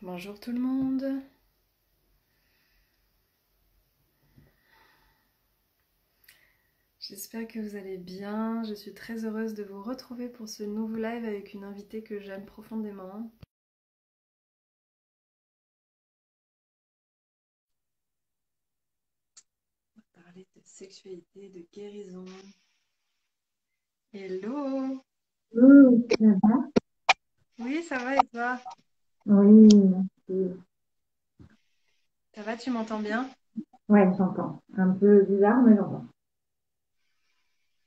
Bonjour tout le monde. J'espère que vous allez bien. Je suis très heureuse de vous retrouver pour ce nouveau live avec une invitée que j'aime profondément. On va parler de sexualité, de guérison. Hello Oui, ça va? Oui, ça va et toi? Oui, merci. Ça va, tu m'entends bien? Ouais, j'entends. Un peu bizarre, mais j'entends.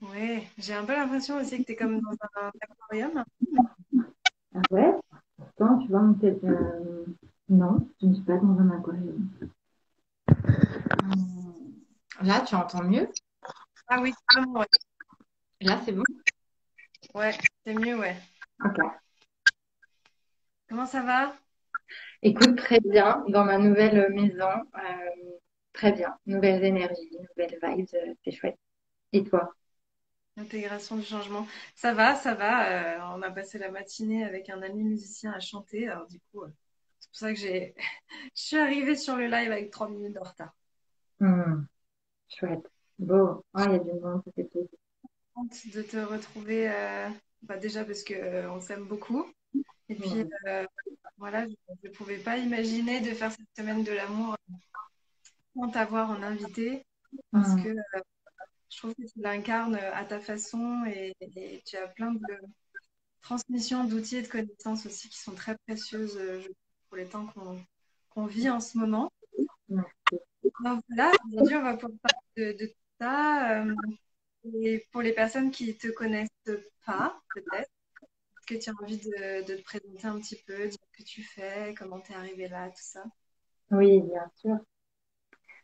Oui, j'ai un peu l'impression aussi que tu es comme dans un aquarium. Ah ouais? Pourtant, tu vois, peut-être. euh, Non, je ne suis pas dans un aquarium. Hum, Là, tu entends mieux? Ah oui, carrément, ouais. Là, c'est bon? Ouais, c'est mieux, ouais. Ok. Comment ça va? Écoute, très bien, dans ma nouvelle maison. euh, très bien. Nouvelles énergies, nouvelles vibes, euh, c'est chouette. Et toi? L'intégration du changement. Ça va, ça va. euh, on a passé la matinée avec un ami musicien à chanter. Alors du coup, euh, c'est pour ça que j'ai, je suis arrivée sur le live avec trois minutes de retard. Hum, chouette. Bon, oh, il y a du monde, ça fait plaisir. Honte de te retrouver, bah déjà parce que euh, on s'aime beaucoup. Et puis euh, voilà, je ne pouvais pas imaginer de faire cette semaine de l'amour sans t'avoir en invité parce hum, que euh, je trouve que tu l'incarnes à ta façon et, et tu as plein de transmission d'outils et de connaissances aussi qui sont très précieuses euh, pour les temps qu'on vit en ce moment. merci. Donc voilà, aujourd'hui on va pouvoir parler de, de tout ça. euh, et pour les personnes qui ne te connaissent pas, peut-être, que tu as envie de, te présenter un petit peu, dire ce que tu fais, comment tu es arrivé là, tout ça? Oui, bien sûr.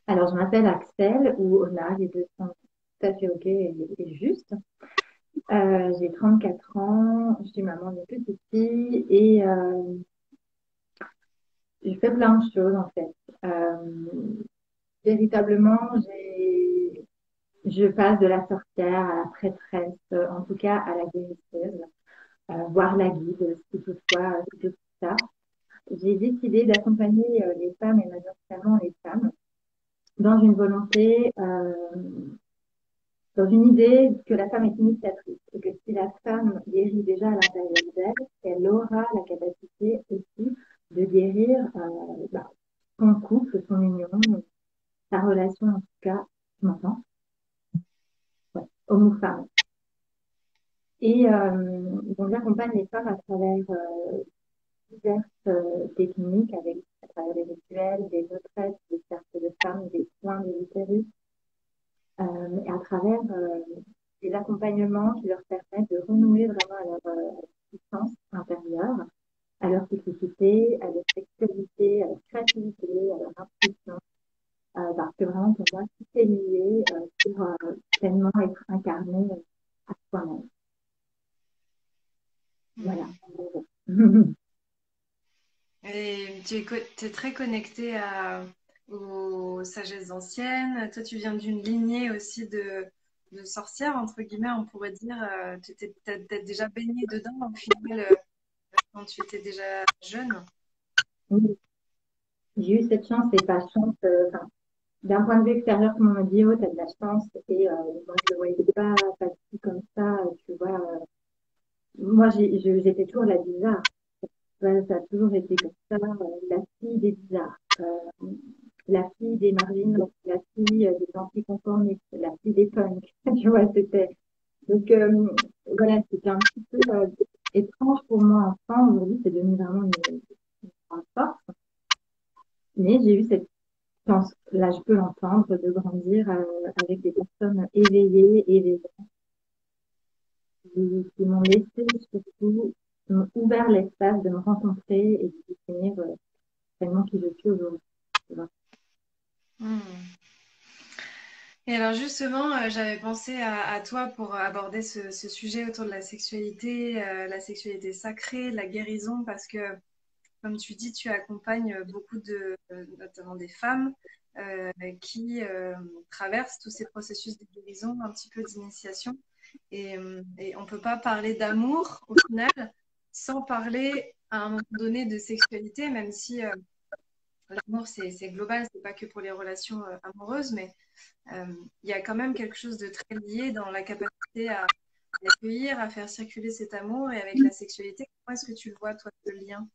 Alors, je m'appelle Axel ou Ona, les deux sont tout à fait OK et, juste. Euh, j'ai 34 ans, je suis maman d'une petite fille et euh, je fais plein de choses en fait. Euh, véritablement, je passe de la sorcière à la prêtresse, en tout cas à la guérisseuse, euh, voire la guide, si toutefois euh, c'est tout ça. J'ai décidé d'accompagner euh, les femmes et majoritairement les femmes dans une volonté euh, dans une idée que la femme est initiatrice et que si la femme guérit déjà à l'intérieur d'elle, elle aura la capacité aussi de guérir bah, son couple, son union, sa relation en tout cas, tu m'entends? Ouais, homme ou femme. Et euh, donc j'accompagne les femmes à travers euh, diverses euh, techniques, avec à travers des rituels, des retraites, des cercles de femmes, des soins de l'utérus, euh, et à travers euh, des accompagnements qui leur permettent de renouer vraiment à leur euh, puissance intérieure, à leur cyclicité, à leur sexualité, à leur créativité, à leur intuition. Euh, parce que vraiment, pour moi, tout est lié euh, pour euh, pleinement être incarné à soi-même. Voilà. Et tu es, très connecté à, aux sagesses anciennes. Toi, tu viens d'une lignée aussi de, de sorcières, entre guillemets, on pourrait dire. Euh, tu t'es déjà baigné dedans, au final, euh, quand tu étais déjà jeune? Oui, J'ai eu cette chance et pas chance. euh, d'un point de vue extérieur, le monde me dit, oh, t'as de la chance. Et euh, moi, je le voyais pas, pas comme ça. Tu vois, euh, moi, j'étais toujours la bizarre. Ça a toujours été comme ça, euh, la fille des bizarres, euh, la fille des marginaux, la fille euh, des anticonformistes, la fille des punks. Tu vois, c'était. Donc, voilà, c'était un petit peu étrange pour moi enfant. Aujourd'hui, c'est devenu vraiment une, grande force. Mais j'ai eu cette chance, là, je peux l'entendre, de grandir avec des personnes éveillées, éveillées, qui, qui m'ont laissé surtout, m'ont ouvert l'espace de me rencontrer et de définir euh, tellement qui je suis aujourd'hui. Hmm. Et alors justement, euh, j'avais pensé à, toi pour aborder ce, sujet autour de la sexualité, euh, la sexualité sacrée, la guérison, parce que comme tu dis, tu accompagnes beaucoup de, notamment des femmes euh, qui euh, traversent tous ces processus de guérison, un petit peu d'initiation. Et, euh, et on ne peut pas parler d'amour au final sans parler à un moment donné de sexualité, même si euh, l'amour c'est global, c'est pas que pour les relations euh, amoureuses, mais il y a quand même quelque chose de très lié dans la capacité à, accueillir, à faire circuler cet amour et avec la sexualité. Comment est-ce que tu le vois, toi, ce lien?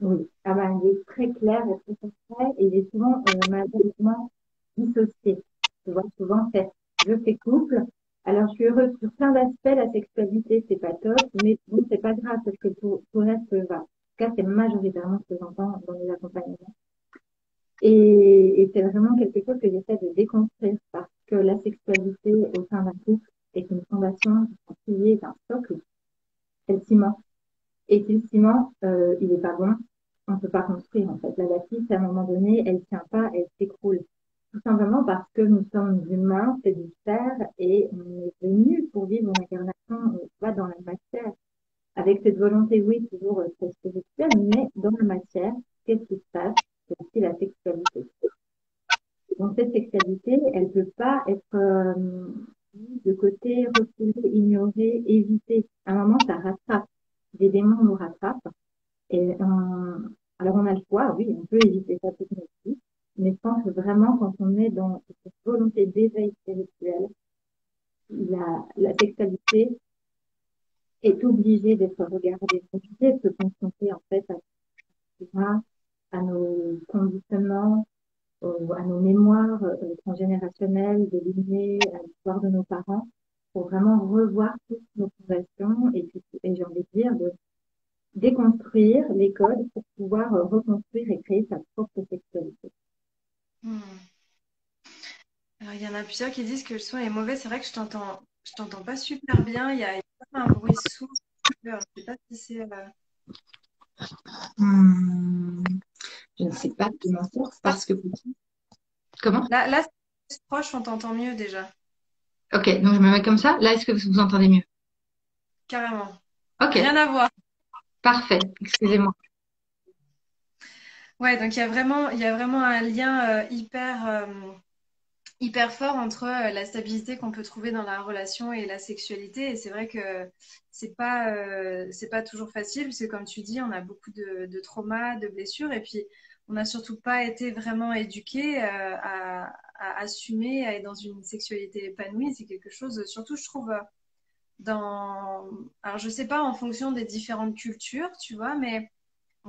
Oui, ah ben, il est très clair et très concret et il est souvent malheureusement dissocié. Tu vois, souvent, c'est je fais couple, alors, je suis heureuse sur plein d'aspects. La sexualité, c'est pas top, mais bon, c'est pas grave parce que tout, tout reste va. En tout cas, c'est majoritairement ce que j'entends dans les accompagnements. Et, c'est vraiment quelque chose que j'essaie de déconstruire parce que la sexualité au sein d'un couple est une fondation, un pilier, un socle. C'est le ciment. Et si le ciment, euh, il est pas bon, on peut pas construire, en fait. La bâtisse, à un moment donné, elle tient pas, elle s'écroule. Simplement parce que nous sommes humains, c'est du fer, et on est venu pour vivre une incarnation, pas dans la matière, avec cette volonté, oui, toujours euh, très spirituelle, mais dans la matière, qu'est-ce qui se passe? C'est aussi la sexualité. Donc cette sexualité, elle peut pas être euh, de côté, refoulée, ignorée, évitée. À un moment, ça rattrape. Des démons nous rattrapent. Et alors on a le choix, oui, on peut éviter ça mais je pense que vraiment, quand on est dans cette volonté d'éveil spirituel, la, sexualité est obligée d'être regardée, obligée de se confronter en fait à, à nos conditionnements, à nos mémoires euh, transgénérationnelles, des lignées, à l'histoire de nos parents, pour vraiment revoir toutes nos fondations et, j'ai envie de dire de déconstruire les codes pour pouvoir reconstruire et créer sa propre sexualité. Hmm. Alors, il y en a plusieurs qui disent que le son est mauvais. C'est vrai que je t'entends, je t'entends pas super bien. Il y a, un bruit sourd. Je ne sais pas si c'est. Euh, hmm. Je ne sais pas de m'en parce que. Comment? Là, là c'est proche, on t'entend mieux déjà. Ok, donc je me mets comme ça. Là, est-ce que vous entendez mieux? Carrément. Ok. Rien à voir. Parfait. Excusez-moi. Ouais, donc il y a vraiment, il y a vraiment un lien euh, hyper, euh, hyper fort entre euh, la stabilité qu'on peut trouver dans la relation et la sexualité. Et c'est vrai que c'est pas, c'est pas toujours facile, parce que comme tu dis, on a beaucoup de, de traumas, de blessures, et puis on n'a surtout pas été vraiment éduqué à, à, assumer, à être dans une sexualité épanouie. C'est quelque chose, surtout je trouve, dans, alors je sais pas en fonction des différentes cultures, tu vois, mais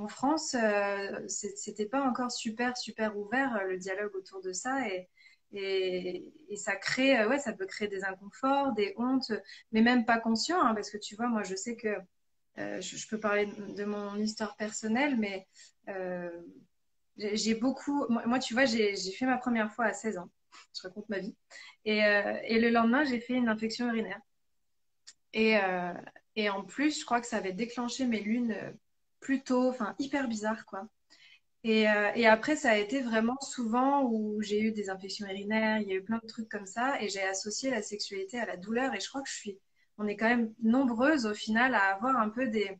en France, euh, c'était pas encore super, super ouvert euh, le dialogue autour de ça et, ça crée, euh, ouais, ça peut créer des inconforts, des hontes, mais même pas conscient, hein, parce que tu vois, moi, je sais que je, peux parler de, mon histoire personnelle, mais j'ai beaucoup, moi, tu vois, j'ai fait ma première fois à 16 ans, je raconte ma vie, et, le lendemain, j'ai fait une infection urinaire. Et en plus, je crois que ça avait déclenché mes lunes plutôt, enfin hyper bizarre quoi. Et, euh, et, après, ça a été vraiment souvent où j'ai eu des infections urinaires, il y a eu plein de trucs comme ça, et j'ai associé la sexualité à la douleur. Et je crois que je suis, on est quand même nombreuses au final à avoir un peu des,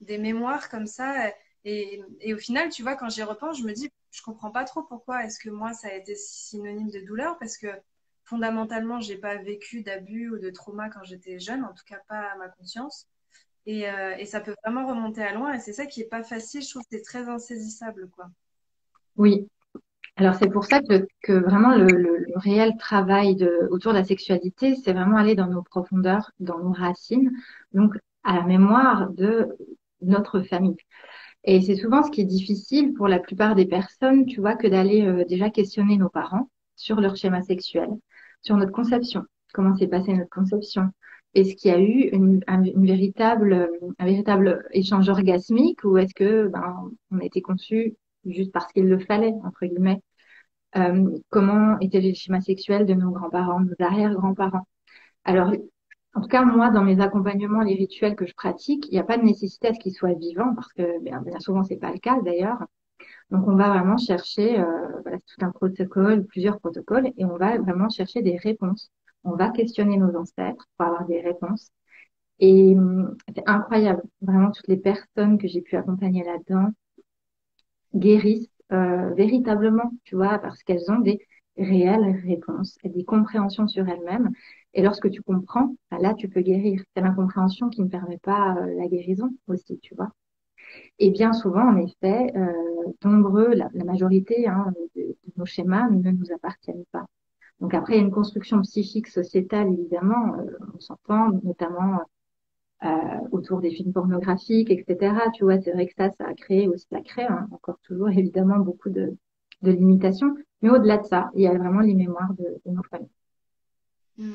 des mémoires comme ça. Et, et au final, tu vois, quand j'y repense, je me dis, je comprends pas trop pourquoi est-ce que moi ça a été synonyme de douleur, parce que fondamentalement, j'ai pas vécu d'abus ou de trauma quand j'étais jeune, en tout cas pas à ma conscience. Euh, et, ça peut vraiment remonter à loin. Et c'est ça qui est pas facile. Je trouve que c'est très insaisissable, quoi. Oui. Alors c'est pour ça que, vraiment le, réel travail autour de la sexualité, c'est vraiment aller dans nos profondeurs, dans nos racines, donc à la mémoire de notre famille. Et c'est souvent ce qui est difficile pour la plupart des personnes, tu vois, que d'aller euh, déjà questionner nos parents sur leur schéma sexuel, sur notre conception, comment s'est passée notre conception, est-ce qu'il y a eu une, un, véritable, un véritable échange orgasmique ou est-ce que ben, on a été conçu juste parce qu'il le fallait, entre guillemets? Euh, Comment était le schéma sexuel de nos grands-parents, nos arrière-grands-parents? Alors, en tout cas, moi, dans mes accompagnements, les rituels que je pratique, il n'y a pas de nécessité à ce qu'ils soient vivants parce que bien, bien souvent, c'est pas le cas d'ailleurs. Donc, on va vraiment chercher euh, voilà, tout un protocole, plusieurs protocoles, et on va vraiment chercher des réponses on va questionner nos ancêtres pour avoir des réponses. Et hum, c'est incroyable, vraiment toutes les personnes que j'ai pu accompagner là-dedans guérissent euh, véritablement, tu vois, parce qu'elles ont des réelles réponses des compréhensions sur elles-mêmes. Et lorsque tu comprends, bah là, tu peux guérir. C'est l'incompréhension qui ne permet pas euh, la guérison aussi, tu vois. Et bien souvent, en effet, euh, nombreux, la, majorité hein, de, nos schémas ne nous appartiennent pas. Donc après, il y a une construction psychique sociétale, évidemment, euh, on s'entend, notamment euh, autour des films pornographiques, etc. Tu vois, c'est vrai que ça, ça a créé aussi, ça crée hein, encore toujours évidemment beaucoup de, limitations. Mais au-delà de ça, il y a vraiment les mémoires de, nos familles. Hmm.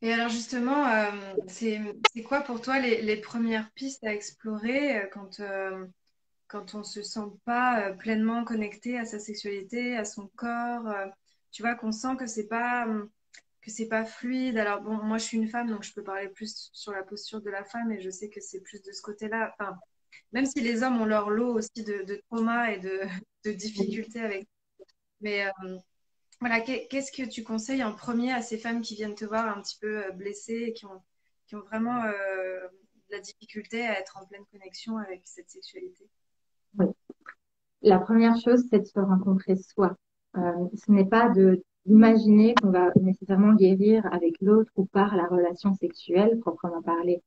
Et alors justement, euh, c'est quoi pour toi les, premières pistes à explorer quand, quand on se sent pas pleinement connecté à sa sexualité, à son corps Tu vois, qu'on sent que c'est pas que c'est pas fluide. Alors bon, moi je suis une femme, donc je peux parler plus sur la posture de la femme et je sais que c'est plus de ce côté-là. Enfin, même si les hommes ont leur lot aussi de, de trauma et de, de difficultés avec. Mais voilà, qu'est-ce que tu conseilles en premier à ces femmes qui viennent te voir un petit peu euh, blessées et qui ont, qui ont vraiment euh, la difficulté à être en pleine connexion avec cette sexualité? Oui. La première chose, c'est de se rencontrer soi. Euh, ce n'est pas de d'imaginer qu'on va nécessairement guérir avec l'autre ou par la relation sexuelle proprement parler.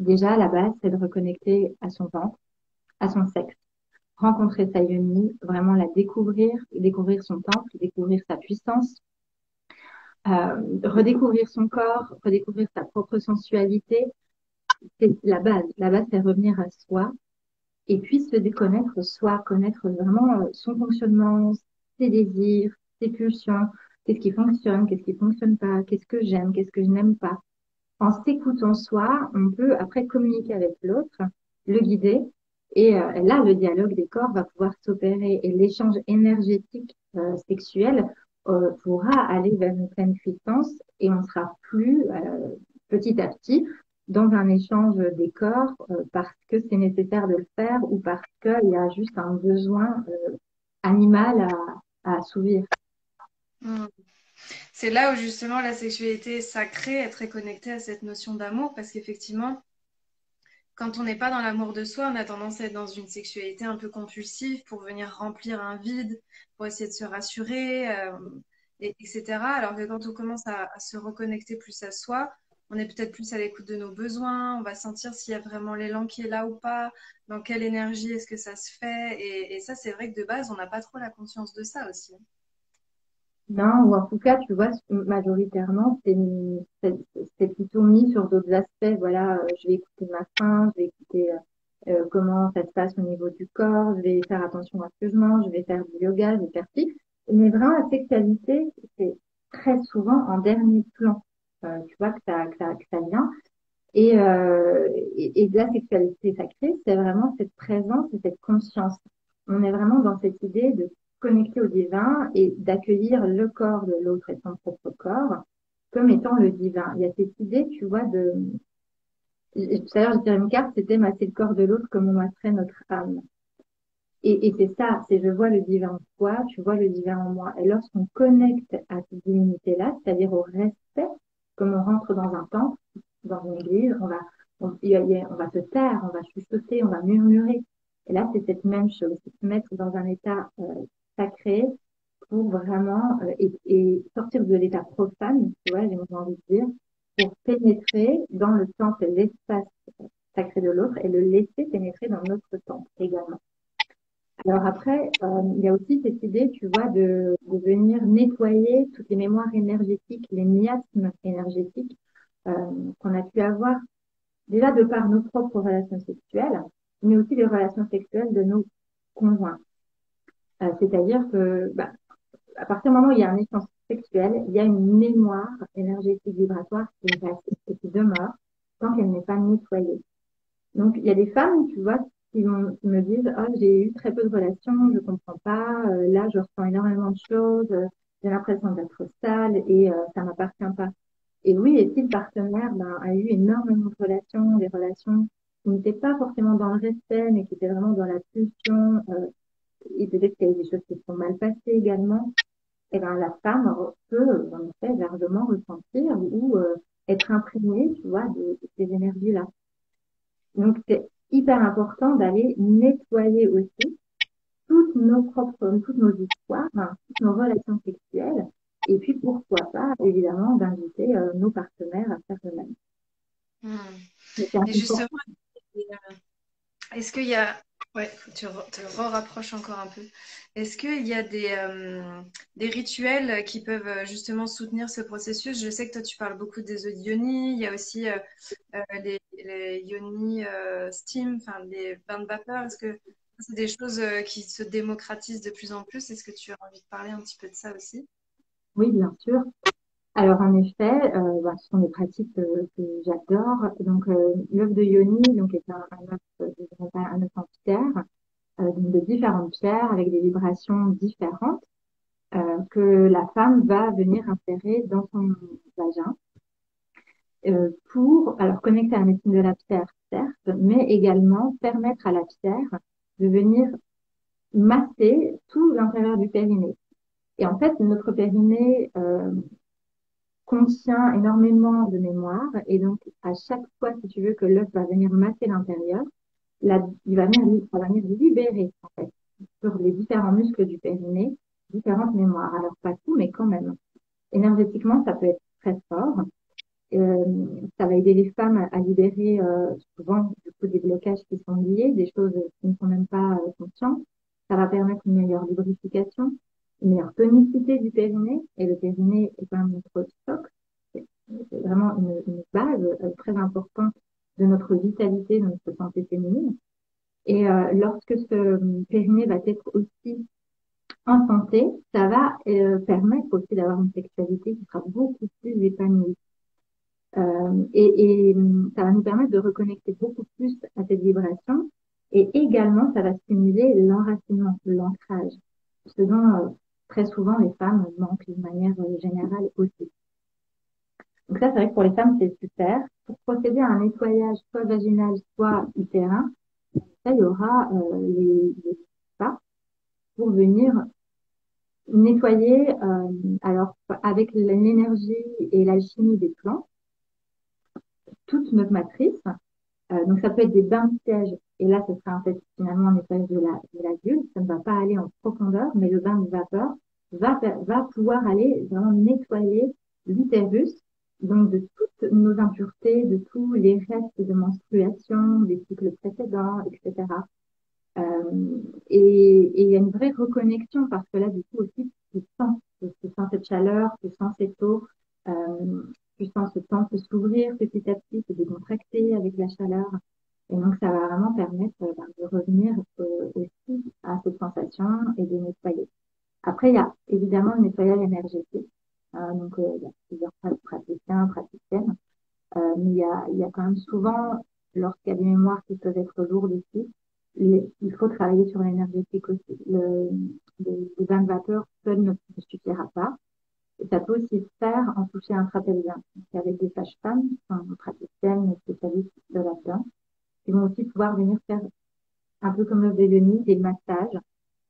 Déjà, la base, c'est de reconnecter à son ventre, à son sexe rencontrer sa yoni, vraiment la découvrir, découvrir son temple, découvrir sa puissance, euh, redécouvrir son corps, redécouvrir sa propre sensualité. C'est la base. La base, c'est revenir à soi et puis se déconnaître soi, connaître vraiment son fonctionnement, ses désirs, ses pulsions, qu'est-ce qui fonctionne, qu'est-ce qui fonctionne pas, qu'est-ce que j'aime, qu'est-ce que je n'aime pas. En s'écoutant soi, on peut après communiquer avec l'autre, le guider et euh, là, le dialogue des corps va pouvoir s'opérer et l'échange énergétique euh, sexuel euh, pourra aller vers une pleine puissance et on sera plus petit à petit dans un échange des corps parce que c'est nécessaire de le faire ou parce qu'il y a juste un besoin animal à, à assouvir. Hmm. C'est là où justement la sexualité sacrée est très connectée à cette notion d'amour parce qu'effectivement, quand on n'est pas dans l'amour de soi, on a tendance à être dans une sexualité un peu compulsive pour venir remplir un vide, pour essayer de se rassurer, euh, etc. Alors que quand on commence à, se reconnecter plus à soi, on est peut-être plus à l'écoute de nos besoins, on va sentir s'il y a vraiment l'élan qui est là ou pas, dans quelle énergie est-ce que ça se fait. Et, ça, c'est vrai que de base, on n'a pas trop la conscience de ça aussi. Non, ou en tout cas, tu vois, majoritairement, c'est plutôt mis sur d'autres aspects. Voilà, euh, je vais écouter ma faim, je vais écouter euh, euh, comment ça se passe au niveau du corps, je vais faire attention à ce que je mange, je vais faire du yoga, je vais faire ci. Mais vraiment, la sexualité, c'est très souvent en dernier plan. Tu vois que ça, que ça, que ça vient. Et, et, et la sexualité sacrée, c'est vraiment cette présence et cette conscience. On est vraiment dans cette idée de connecter au divin et d'accueillir le corps de l'autre et son propre corps comme étant le divin. Il y a cette idée, tu vois, de... Tout à l'heure, je dirais une carte, c'était masser le corps de l'autre comme on masserait notre âme. Et, et c'est ça, c'est je vois le divin en toi, tu vois le divin en moi. Et lorsqu'on connecte à cette divinité-là, c'est-à-dire au respect, comme on rentre dans un temple, dans une église, on va, se taire, on va chuchoter, on va murmurer. Et là, c'est cette même chose, c'est se mettre dans un état euh, sacré pour vraiment euh, et, sortir de l'état profane, tu vois, j'ai envie de dire, pour pénétrer dans le temple, l'espace sacré de l'autre et le laisser pénétrer dans notre temple également. Alors après, euh, il y a aussi cette idée, tu vois, de, de, venir nettoyer toutes les mémoires énergétiques, les miasmes énergétiques euh, qu'on a pu avoir déjà de par nos propres relations sexuelles, mais aussi les relations sexuelles de nos conjoints. Euh, c'est-à-dire que bah, à partir du moment où il y a un échange sexuel, il y a une mémoire énergétique vibratoire qui qui demeure tant qu'elle n'est pas nettoyée. Donc il y a des femmes, tu vois, qui, me disent oh j'ai eu très peu de relations, je comprends pas, euh, là je ressens énormément de choses, j'ai l'impression d'être sale et euh, ça m'appartient pas. Et oui, et si le partenaire ben, a eu énormément de relations, des relations qui n'étaient pas forcément dans le respect, mais qui étaient vraiment dans la pulsion, euh, et peut-être qu'il y a des choses qui sont mal passées également, et eh ben la femme peut en effet largement ressentir ou euh, être imprégnée, tu vois, de, ces énergies-là. Donc c'est hyper important d'aller nettoyer aussi toutes nos propres, toutes nos histoires, toutes nos relations sexuelles, Et puis, pourquoi pas, évidemment, d'inviter nos partenaires à faire de même. Hmm. Et justement, est-ce qu'il y a Ouais, tu te rapproches encore un peu. Est-ce qu'il y a des, euh, des rituels qui peuvent euh, justement soutenir ce processus? Je sais que toi, tu parles beaucoup des eaux de yoni. Il y a aussi euh, les, les, yoni steam, enfin les bains de vapeur. Est-ce que c'est des choses qui se démocratisent de plus en plus? Est-ce que tu as envie de parler un petit peu de ça aussi? Oui, bien sûr. Alors en effet, bah, ce sont des pratiques que, j'adore. Donc l'œuf de yoni donc est un, un œuf, un œuf en pierre, euh, donc de différentes pierres avec des vibrations différentes euh, que la femme va venir insérer dans son vagin euh, pour alors connecter à la médecine de la pierre, certes, mais également permettre à la pierre de venir masser tout l'intérieur du périnée. Et en fait, notre périnée euh, contient énormément de mémoire et donc à chaque fois, si tu veux, que l'œuf va venir masser l'intérieur, il va venir, venir libérer, sur les différents muscles du périnée, différentes mémoires. Alors, pas tout, mais quand même. Énergétiquement, ça peut être très fort. Euh, ça va aider les femmes à libérer euh, souvent du coup, des blocages qui sont liés, des choses qui ne sont même pas euh, conscientes. Ça va permettre une meilleure lubrification, une meilleure tonicité du périnée. Et le périnée est même notre stock. C'est vraiment une, base euh, très importante de notre vitalité, de notre santé féminine. Et euh, lorsque ce périnée va être aussi en santé, ça va euh, permettre aussi d'avoir une sexualité qui sera beaucoup plus épanouie. Euh, et, et, ça va nous permettre de reconnecter beaucoup plus à cette vibration. Et également, ça va stimuler l'enracinement, l'ancrage, ce dont très souvent les femmes manquent de manière générale aussi. Donc ça, c'est vrai que pour les femmes, c'est super. Pour procéder à un nettoyage soit vaginal, soit utérin, ça, il y aura euh, les, les pas pour venir nettoyer, euh, alors avec l'énergie et l'alchimie des plantes, toute notre matrice. Euh, donc ça peut être des bains de siège, et là ce sera en fait finalement un nettoyage de la, de ça ne va pas aller en profondeur, mais le bain de vapeur va, va pouvoir aller vraiment nettoyer l'utérus donc de toutes nos impuretés, de tous les restes de menstruation, des cycles précédents, etc. Euh, et il y a une vraie reconnexion parce que là, du coup, aussi, tu sens, tu sens cette chaleur, tu sens cette eau, euh, tu sens ce temps se s'ouvrir petit à petit, se décontracter avec la chaleur. Et donc, ça va vraiment permettre euh, ben, de revenir euh, aussi à cette sensation et de nettoyer. Après, il y a évidemment le nettoyage énergétique. Euh, donc, euh, il y a plusieurs praticiens, praticiennes. Mais il y, a, quand même souvent, lorsqu'il y a des mémoires qui peuvent être lourdes aussi, il faut travailler sur l'énergétique aussi. Le, le, le bain de vapeur seul ne, suffira pas. Et ça peut aussi se faire en toucher intrapélvien. Donc, avec des sages-femmes, enfin, praticiennes, spécialistes de la dedans qui vont aussi pouvoir venir faire un peu comme le Véloni, des massages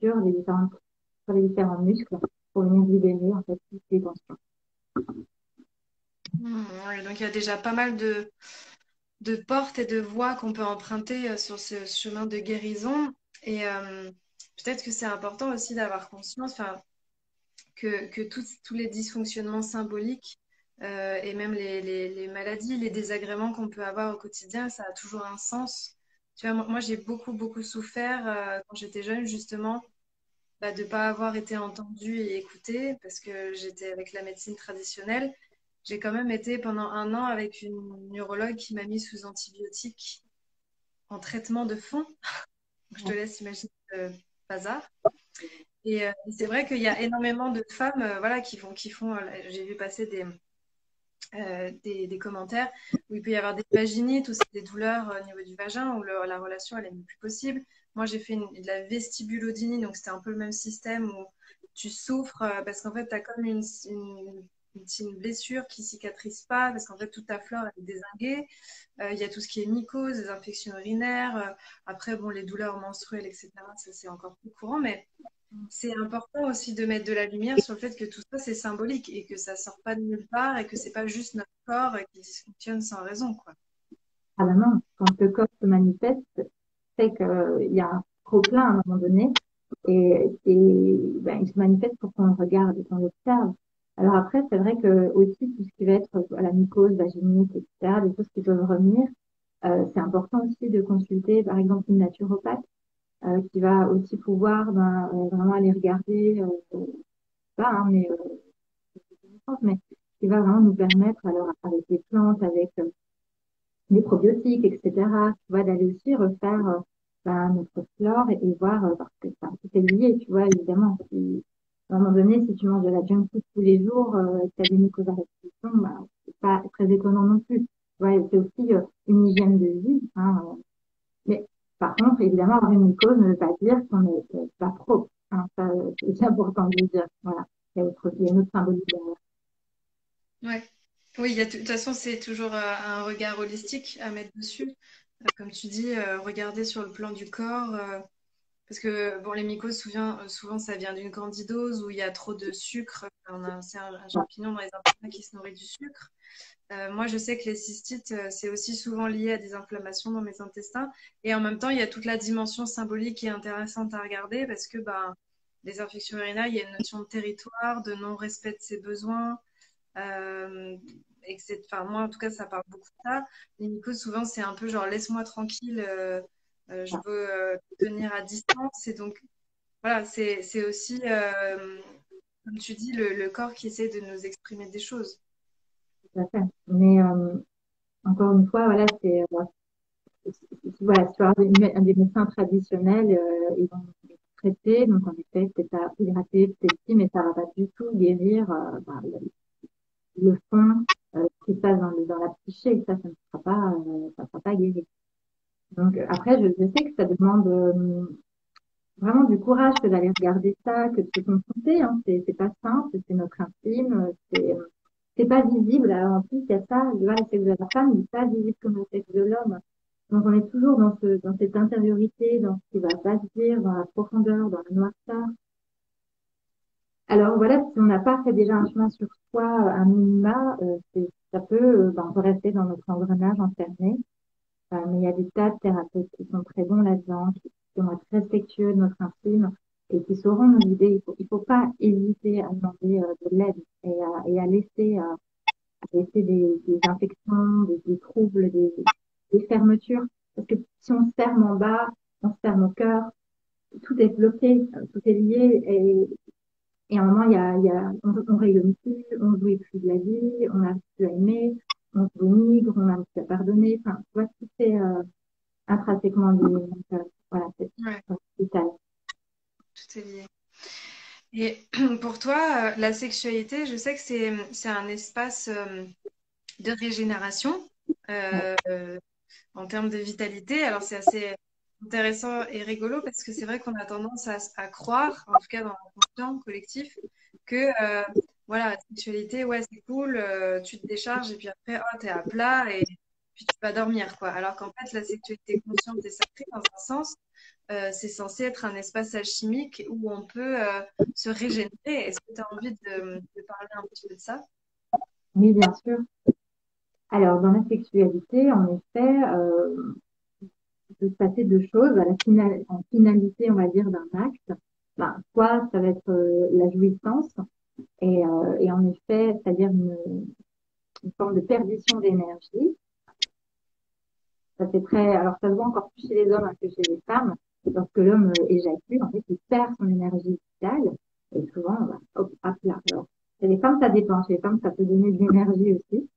sur les différentes, sur les différents muscles pour venir libérer en fait toutes ces tensions. Mmh, donc il y a déjà pas mal de, de portes et de voies qu'on peut emprunter euh, sur ce chemin de guérison. Et euh, peut-être que c'est important aussi d'avoir conscience que, que tous, tous les dysfonctionnements symboliques euh, et même les, les, maladies, les désagréments qu'on peut avoir au quotidien, ça a toujours un sens. Tu vois, moi, j'ai beaucoup, beaucoup souffert euh, quand j'étais jeune, justement, bah, de ne pas avoir été entendue et écoutée parce que j'étais avec la médecine traditionnelle. J'ai quand même été pendant un an avec une neurologue qui m'a mis sous antibiotiques en traitement de fond. Je te laisse imaginer le bazar. Et euh, c'est vrai qu'il y a énormément de femmes voilà, qui, font, qui font j'ai vu passer des, des, des, commentaires où il peut y avoir des vaginites ou des douleurs au niveau du vagin où la relation elle est plus possible. Moi, j'ai fait de la vestibulodynie, donc c'était un peu le même système où tu souffres euh, parce qu'en fait, tu as comme une, blessure qui cicatrise pas parce qu'en fait, toute ta flore est désinguée. Euh, il y a tout ce qui est mycose, des infections urinaires. Euh, après, bon, les douleurs menstruelles, etc., ça c'est encore plus courant, mais c'est important aussi de mettre de la lumière sur le fait que tout ça c'est symbolique et que ça sort pas de nulle part et que c'est pas juste notre corps qui dysfonctionne sans raison, quoi. Ah ben non, quand le corps se manifeste, c'est qu'il y a un trop-plein à un moment donné et, ben, il se manifeste pour qu'on le regarde et qu'on l'observe. Alors après, c'est vrai que aussi tout ce qui va être la mucose, vaginite, etc., des choses qui peuvent revenir, euh, c'est important aussi de consulter, par exemple, une naturopathe euh, qui va aussi pouvoir ben, euh, vraiment aller regarder, pas, hein, mais, mais qui va vraiment nous permettre, alors avec les plantes, avec les probiotiques, etc., tu vois, d'aller aussi refaire ben, notre flore et, voir, parce que c'est lié, tu vois, évidemment. à un moment donné, si tu manges de la junk food tous les jours, euh, tu as des mycoses à répétition, bah, c'est pas très étonnant non plus. Ouais, c'est aussi une hygiène de vie. Hein, mais par contre, évidemment, avoir une mycose ne veut pas dire qu'on est pas propre. Hein, c'est important de le dire. Voilà. Il y a, autre, une autre symbolique derrière. Oui, de toute façon, c'est toujours euh, un regard holistique à mettre dessus. Euh, comme tu dis, euh, regarder sur le plan du corps. parce que bon, les mycoses, souvent, souvent ça vient d'une candidose où il y a trop de sucre. C'est un, un, champignon dans les intestins qui se nourrit du sucre. moi, je sais que les cystites, c'est aussi souvent lié à des inflammations dans mes intestins. Et en même temps, il y a toute la dimension symbolique qui est intéressante à regarder parce que ben, les infections urinaires, il y a une notion de territoire, de non-respect de ses besoins. Euh, et que enfin, moi, en tout cas, ça parle beaucoup de ça. Les mycoses, souvent, c'est un peu genre laisse-moi tranquille, euh, euh, je veux tenir à distance. Et donc, voilà, c'est aussi, comme tu dis, le, corps qui essaie de nous exprimer des choses. Tout à fait. Mais encore une fois, voilà, c'est. voilà, tu vois, des médecins traditionnels, ils vont traiter, donc en effet, peut-être à hydrater, peut-être mais ça va pas du tout guérir bah, le fond euh, qui se passe dans, la psyché, ça, ça ne sera pas, euh, ça sera pas guéri. Donc après, je, sais que ça demande euh, vraiment du courage que d'aller regarder ça, que de se confronter. Hein. C'est, pas simple, c'est notre intime, c'est c'est pas visible. Alors en plus, il y a ça, le sexe de la femme n'est pas visible comme le sexe de l'homme. Donc on est toujours dans ce, dans cette intériorité, dans ce qui va pas se dire, dans la profondeur, dans la noirceur. Alors voilà, si on n'a pas fait déjà un chemin sur soi, un minima, euh, ça peut, euh, ben, rester dans notre engrenage enfermé. Euh, mais il y a des tas de thérapeutes qui sont très bons là-dedans, qui, sont très respectueux de notre intime et qui sauront nous guider. Il faut, faut pas hésiter à demander de l'aide et à, laisser, à laisser des, infections, des, troubles, des, fermetures. Parce que si on se ferme en bas, on se ferme au cœur, tout est bloqué, tout est lié et à un moment, y a, on, on rayonne plus, on jouit plus de la vie, on n'arrive plus à aimer, on se dénigre, on n'arrive plus à pardonner. Enfin, tu vois, tout est euh, intrinsèquement lié. Donc, euh, voilà, c'est ouais. vital. Tout est lié. Et pour toi, euh, la sexualité, je sais que c'est, c'est un espace euh, de régénération euh, en termes de vitalité. Alors, c'est assez intéressant et rigolo parce que c'est vrai qu'on a tendance à, à, croire, en tout cas dans le conscient collectif, que euh, voilà, la sexualité, ouais, c'est cool, euh, tu te décharges et puis après, oh, t'es à plat et puis tu vas dormir, quoi. Alors qu'en fait, la sexualité consciente et sacrée, dans un sens, euh, c'est censé être un espace alchimique où on peut euh, se régénérer. Est-ce que tu as envie de, parler un petit peu de ça? Oui, bien sûr. Alors, dans la sexualité, en effet, euh, peut se passer deux choses en finalité, on va dire, d'un acte. Ben, soit ça va être la jouissance, et, en effet, c'est-à-dire une, forme de perdition d'énergie. C'est très, alors ça se voit encore plus chez les hommes que chez les femmes. Lorsque l'homme éjacule, en fait, il perd son énergie vitale, et souvent, va, hop, hop là. Alors, chez les femmes, ça dépend. Chez les femmes, ça peut donner de l'énergie aussi.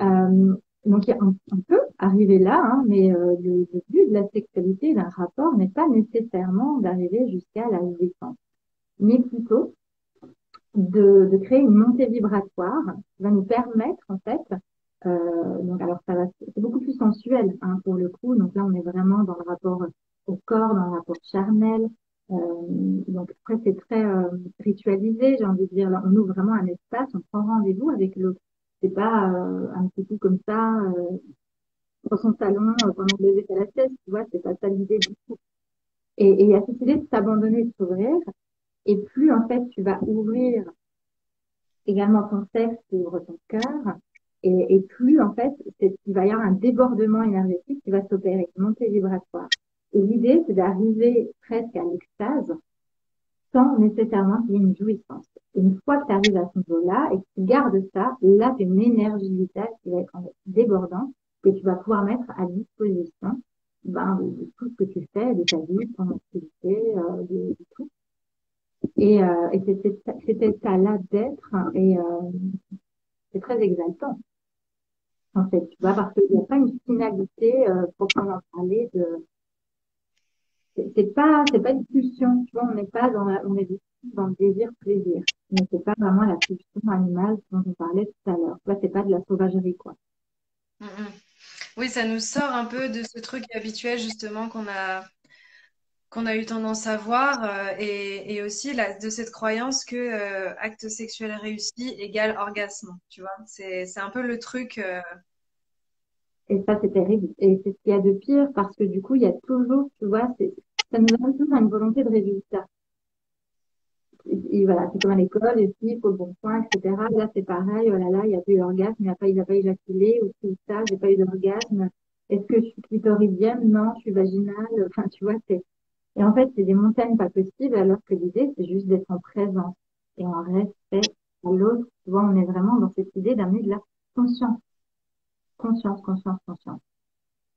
Euh, donc on, peut arriver là, hein, mais euh, le, but de la sexualité d'un rapport n'est pas nécessairement d'arriver jusqu'à la jouissance, mais plutôt de, créer une montée vibratoire qui va nous permettre en fait, euh, donc alors ça va, c'est beaucoup plus sensuel hein, pour le coup. Donc là on est vraiment dans le rapport au corps, dans le rapport charnel. Euh, donc après c'est très euh, ritualisé, j'ai envie de dire. Là, on ouvre vraiment un espace, on prend rendez-vous avec l'autre c'est pas euh, un petit coup comme ça euh, dans son salon euh, pendant le lever à la tête, tu vois, c'est pas ça l'idée du tout. Et il y a cette idée de s'abandonner, de s'ouvrir, et plus en fait tu vas ouvrir également ton sexe, tu ton cœur, et, et plus en fait il va y avoir un débordement énergétique qui va s'opérer, montée vibratoire. Et l'idée c'est d'arriver presque à l'extase sans nécessairement qu'il y ait une jouissance. une fois que tu arrives à ce niveau-là et que tu gardes ça, là, tu as une énergie vitale qui va être débordante que tu vas pouvoir mettre à disposition ben, de, tout ce que tu fais, de ta vie, de ton activité, euh, de, tout. Et, euh, et cet état-là d'être, et euh, c'est très exaltant. En fait, tu vois, parce qu'il n'y a pas une finalité euh, proprement parler de. C'est pas, c'est pas une pulsion, tu vois, on n'est pas dans, on est dans le désir plaisir, mais c'est pas vraiment la pulsion animale dont on parlait tout à l'heure. Vois, c'est pas de la sauvagerie, quoi. Oui, ça nous sort un peu de ce truc habituel justement qu'on a qu'on a eu tendance à voir euh, et, et, aussi la, de cette croyance que euh, acte sexuel réussi égale orgasme, tu vois. C'est, un peu le truc. Euh, et ça, c'est terrible. Et c'est ce qu'il y a de pire parce que du coup, il y a toujours, tu vois, ça nous donne toujours une volonté de résultat. Et, voilà, c'est comme à l'école, ici, il faut le bon point, etc. Là, c'est pareil, oh là, il n'y a pas eu d'orgasme, il n'a pas, a pas éjaculé, ou tout ça, j'ai pas eu d'orgasme. Est-ce que je suis clitoridienne? Non, je suis vaginale. Enfin, tu vois, c'est, et en fait, c'est des montagnes pas possibles, alors que l'idée, c'est juste d'être en présence et en respect à l'autre. Tu vois, on est vraiment dans cette idée d'amener de la conscience. Conscience, conscience, conscience.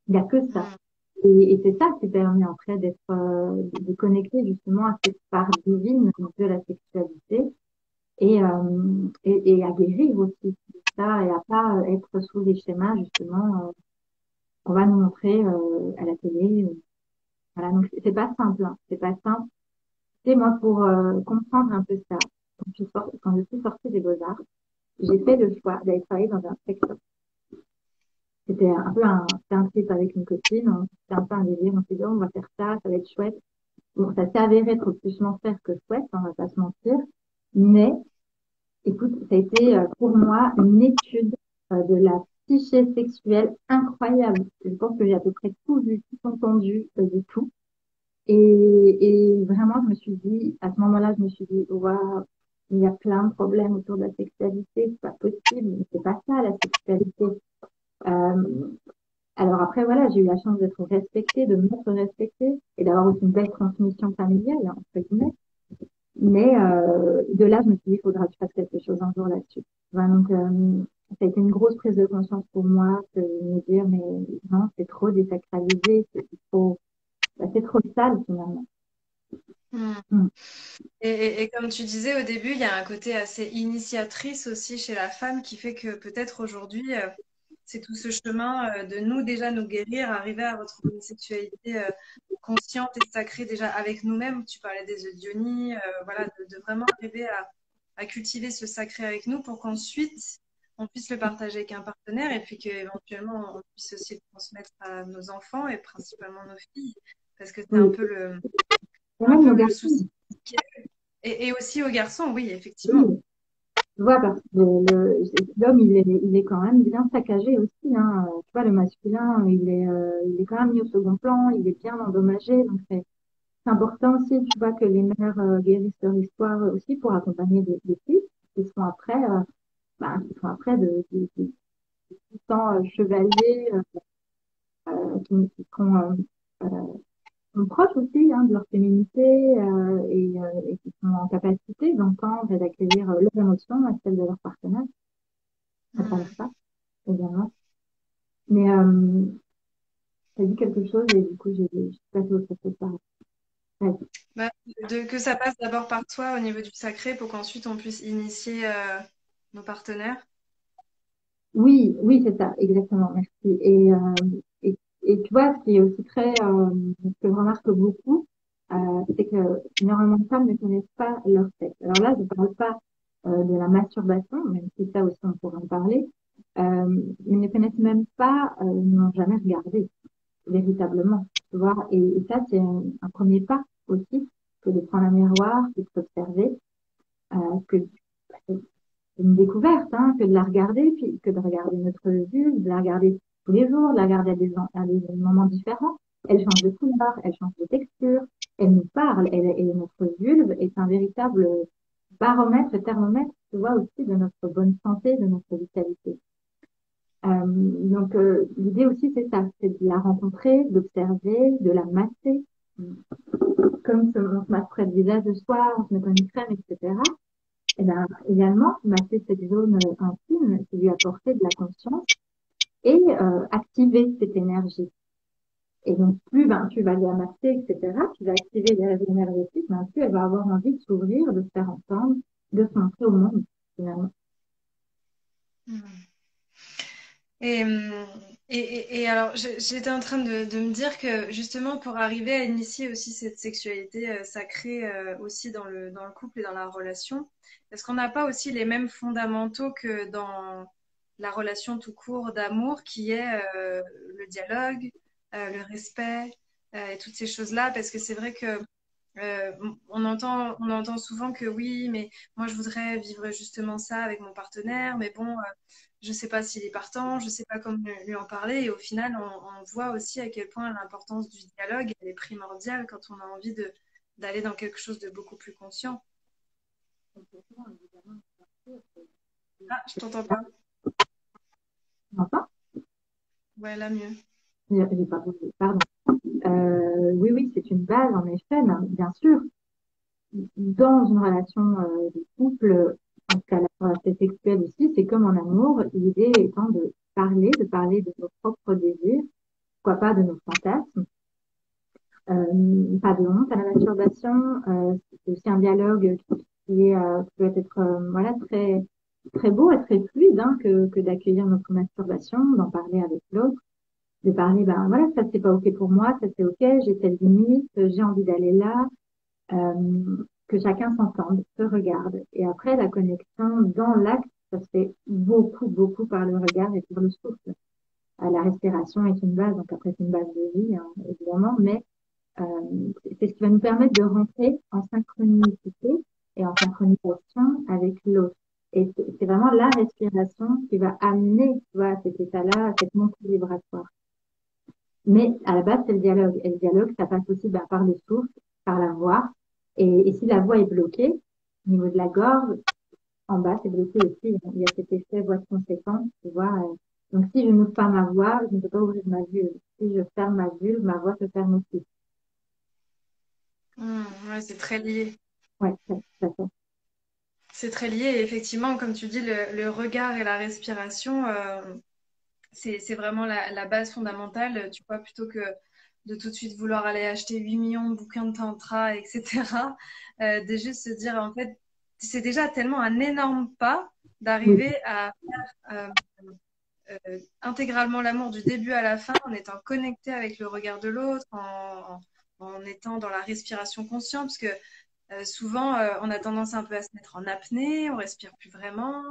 Il n'y a que ça. Et, c'est ça qui permet après d'être, euh, de connecter justement à cette part divine de la sexualité et, euh, et, et, à guérir aussi ça et à pas être sous les schémas justement euh, qu'on va nous montrer euh, à la télé voilà, donc c'est pas simple, hein. c'est pas simple. Moi pour euh, comprendre un peu ça. Quand je, quand je suis sortie des Beaux-Arts, j'ai fait le choix d'aller travailler dans un secteur. C'était un peu un, un trip avec une copine, c'était un peu un délire, on s'est dit, on va faire ça, ça va être chouette. Bon, ça s'est avéré être plus faire que chouette, on va pas se mentir. Mais, écoute, ça a été euh, pour moi une étude euh, de la psyché sexuelle incroyable. Je pense que j'ai à peu près tout vu, tout entendu euh, de tout. Et, et, vraiment, je me suis dit, à ce moment-là, je me suis dit, waouh, il y a plein de problèmes autour de la sexualité, c'est pas possible, c'est pas ça la sexualité. Euh, alors après, voilà, j'ai eu la chance d'être respectée, de m'être respectée et d'avoir aussi une belle transmission familiale, entre guillemets. Mais euh, de là, je me suis dit, il faudra que je fasse quelque chose un jour là-dessus. donc, euh, ça a été une grosse prise de conscience pour moi de me dire mais non c'est trop désacralisé c'est trop bah, c'est trop sale finalement hmm. Hmm. Et, et, comme tu disais au début il y a un côté assez initiatrice aussi chez la femme qui fait que peut-être aujourd'hui euh, c'est tout ce chemin euh, de nous déjà nous guérir arriver à retrouver une sexualité euh, consciente et sacrée déjà avec nous-mêmes tu parlais des Eudionie voilà de, de, vraiment arriver à, à cultiver ce sacré avec nous pour qu'ensuite on puisse le partager avec un partenaire et puis qu'éventuellement on puisse aussi le transmettre à nos enfants et principalement nos filles parce que c'est un peu le, un peu souci. Et, et, aussi aux garçons, oui, effectivement. Oui. Tu vois, parce que l'homme, il est, il est quand même bien saccagé aussi. Hein. Tu vois, le masculin, il est, euh, il est quand même mis au second plan, il est bien endommagé. Donc, c'est important aussi, tu vois, que les mères euh, guérissent leur histoire aussi pour accompagner des filles qui sont après euh, bah, sont après de, de, de, de temps euh, chevaliers euh, euh, qui, qui sont, proches aussi hein, de leur féminité et, et, qui sont en capacité d'entendre et d'accueillir leurs émotions à celles de leur partenaire. À travers ça, également. Mais euh, tu as dit quelque chose et du coup, j'ai au cette part. Ouais. Bah, de, que ça passe d'abord par toi au niveau du sacré pour qu'ensuite on puisse initier euh, nos partenaires? Oui, oui, c'est ça, exactement, merci. Et, euh, et, et, tu vois, ce qui est aussi très, euh, que je remarque beaucoup, euh, c'est que énormément de femmes ne connaissent pas leur sexe. Alors là, je ne parle pas euh, de la masturbation, même si ça aussi on pourrait en parler, euh, ils ne connaissent même pas, euh, n'ont jamais regardé véritablement, tu vois. Et, ça, c'est un, un, premier pas aussi, que de prendre un miroir, de s'observer, euh, que une découverte hein, que de la regarder, puis que de regarder notre vue, de la regarder tous les jours, de la regarder à des, à des moments différents. Elle change de couleur, elle change de texture, elle nous parle, elle, et notre vulve est un véritable baromètre, thermomètre, tu vois, aussi de notre bonne santé, de notre vitalité. Euh, donc euh, l'idée aussi c'est ça, c'est de la rencontrer, d'observer, de la masser, comme on se masse près du visage le soir, on se met une crème, etc. Et ben, également, masser cette zone intime, c'est lui apporter de la conscience et euh, activer cette énergie. Et donc, plus ben, tu vas la masser, etc., tu vas activer les réseaux énergétiques, ben, plus elle va avoir envie de s'ouvrir, de se faire entendre, de se montrer au monde, finalement. Hmm. Et, et, et, alors, j'étais en train de, me dire que justement, pour arriver à initier aussi cette sexualité euh, sacrée euh, aussi dans le, dans le couple et dans la relation, est-ce qu'on n'a pas aussi les mêmes fondamentaux que dans la relation tout court d'amour, qui est euh, le dialogue, le respect et toutes ces choses-là? Parce que c'est vrai que on, entend, on entend souvent que oui, mais moi je voudrais vivre justement ça avec mon partenaire, mais bon, je ne sais pas s'il est partant, je ne sais pas comment lui en parler. Et au final, on, voit aussi à quel point l'importance du dialogue est primordiale quand on a envie d'aller dans quelque chose de beaucoup plus conscient. Ah, je t'entends pas. Tu m'entends? Ouais, là mieux. Pardon. Euh, oui, oui, c'est une base, en effet, bien sûr. Dans une relation euh, de couple, en tout cas la relation sexuelle aussi, c'est comme en amour, l'idée étant de parler, de parler de nos propres désirs, pourquoi pas de nos fantasmes. Euh, pas de honte à la masturbation, euh, c'est aussi un dialogue qui, euh, peut être très très beau et très fluide hein, que, d'accueillir notre masturbation, d'en parler avec l'autre de parler, ben voilà, ça c'est pas ok pour moi, ça c'est ok, j'ai telle limite, j'ai envie d'aller là, que chacun s'entende, se regarde. Et après, la connexion dans l'acte, ça se fait beaucoup, beaucoup par le regard et par le souffle. Euh, la respiration est une base, donc après c'est une base de vie, hein, évidemment, mais euh, c'est ce qui va nous permettre de rentrer en synchronicité et en synchronisation avec l'autre. Et c'est vraiment la respiration qui va amener tu vois, à cet état-là, à cette montée vibratoire. Mais à la base, c'est le dialogue. Et le dialogue, ça passe aussi bah, par le souffle, par la voix. Et, et, si la voix est bloquée, au niveau de la gorge, en bas, c'est bloqué aussi. Il y a cet effet voix de conséquence, tu vois. Euh. Donc, si je n'ouvre pas ma voix, je ne peux pas ouvrir ma vulve. Si je ferme ma vulve, ma voix se ferme aussi. Mmh, ouais, c'est très lié. Ouais, ça, ça, C'est très lié. Et effectivement, comme tu dis, le, le regard et la respiration, euh, c'est vraiment la, base fondamentale, tu vois, plutôt que de tout de suite vouloir aller acheter 8 millions de bouquins de tantra, etc. Euh, de juste se dire, en fait, c'est déjà tellement un énorme pas d'arriver à faire euh, euh, intégralement l'amour du début à la fin en étant connecté avec le regard de l'autre, en, en, étant dans la respiration consciente, parce que souvent, on a tendance un peu à se mettre en apnée, on respire plus vraiment.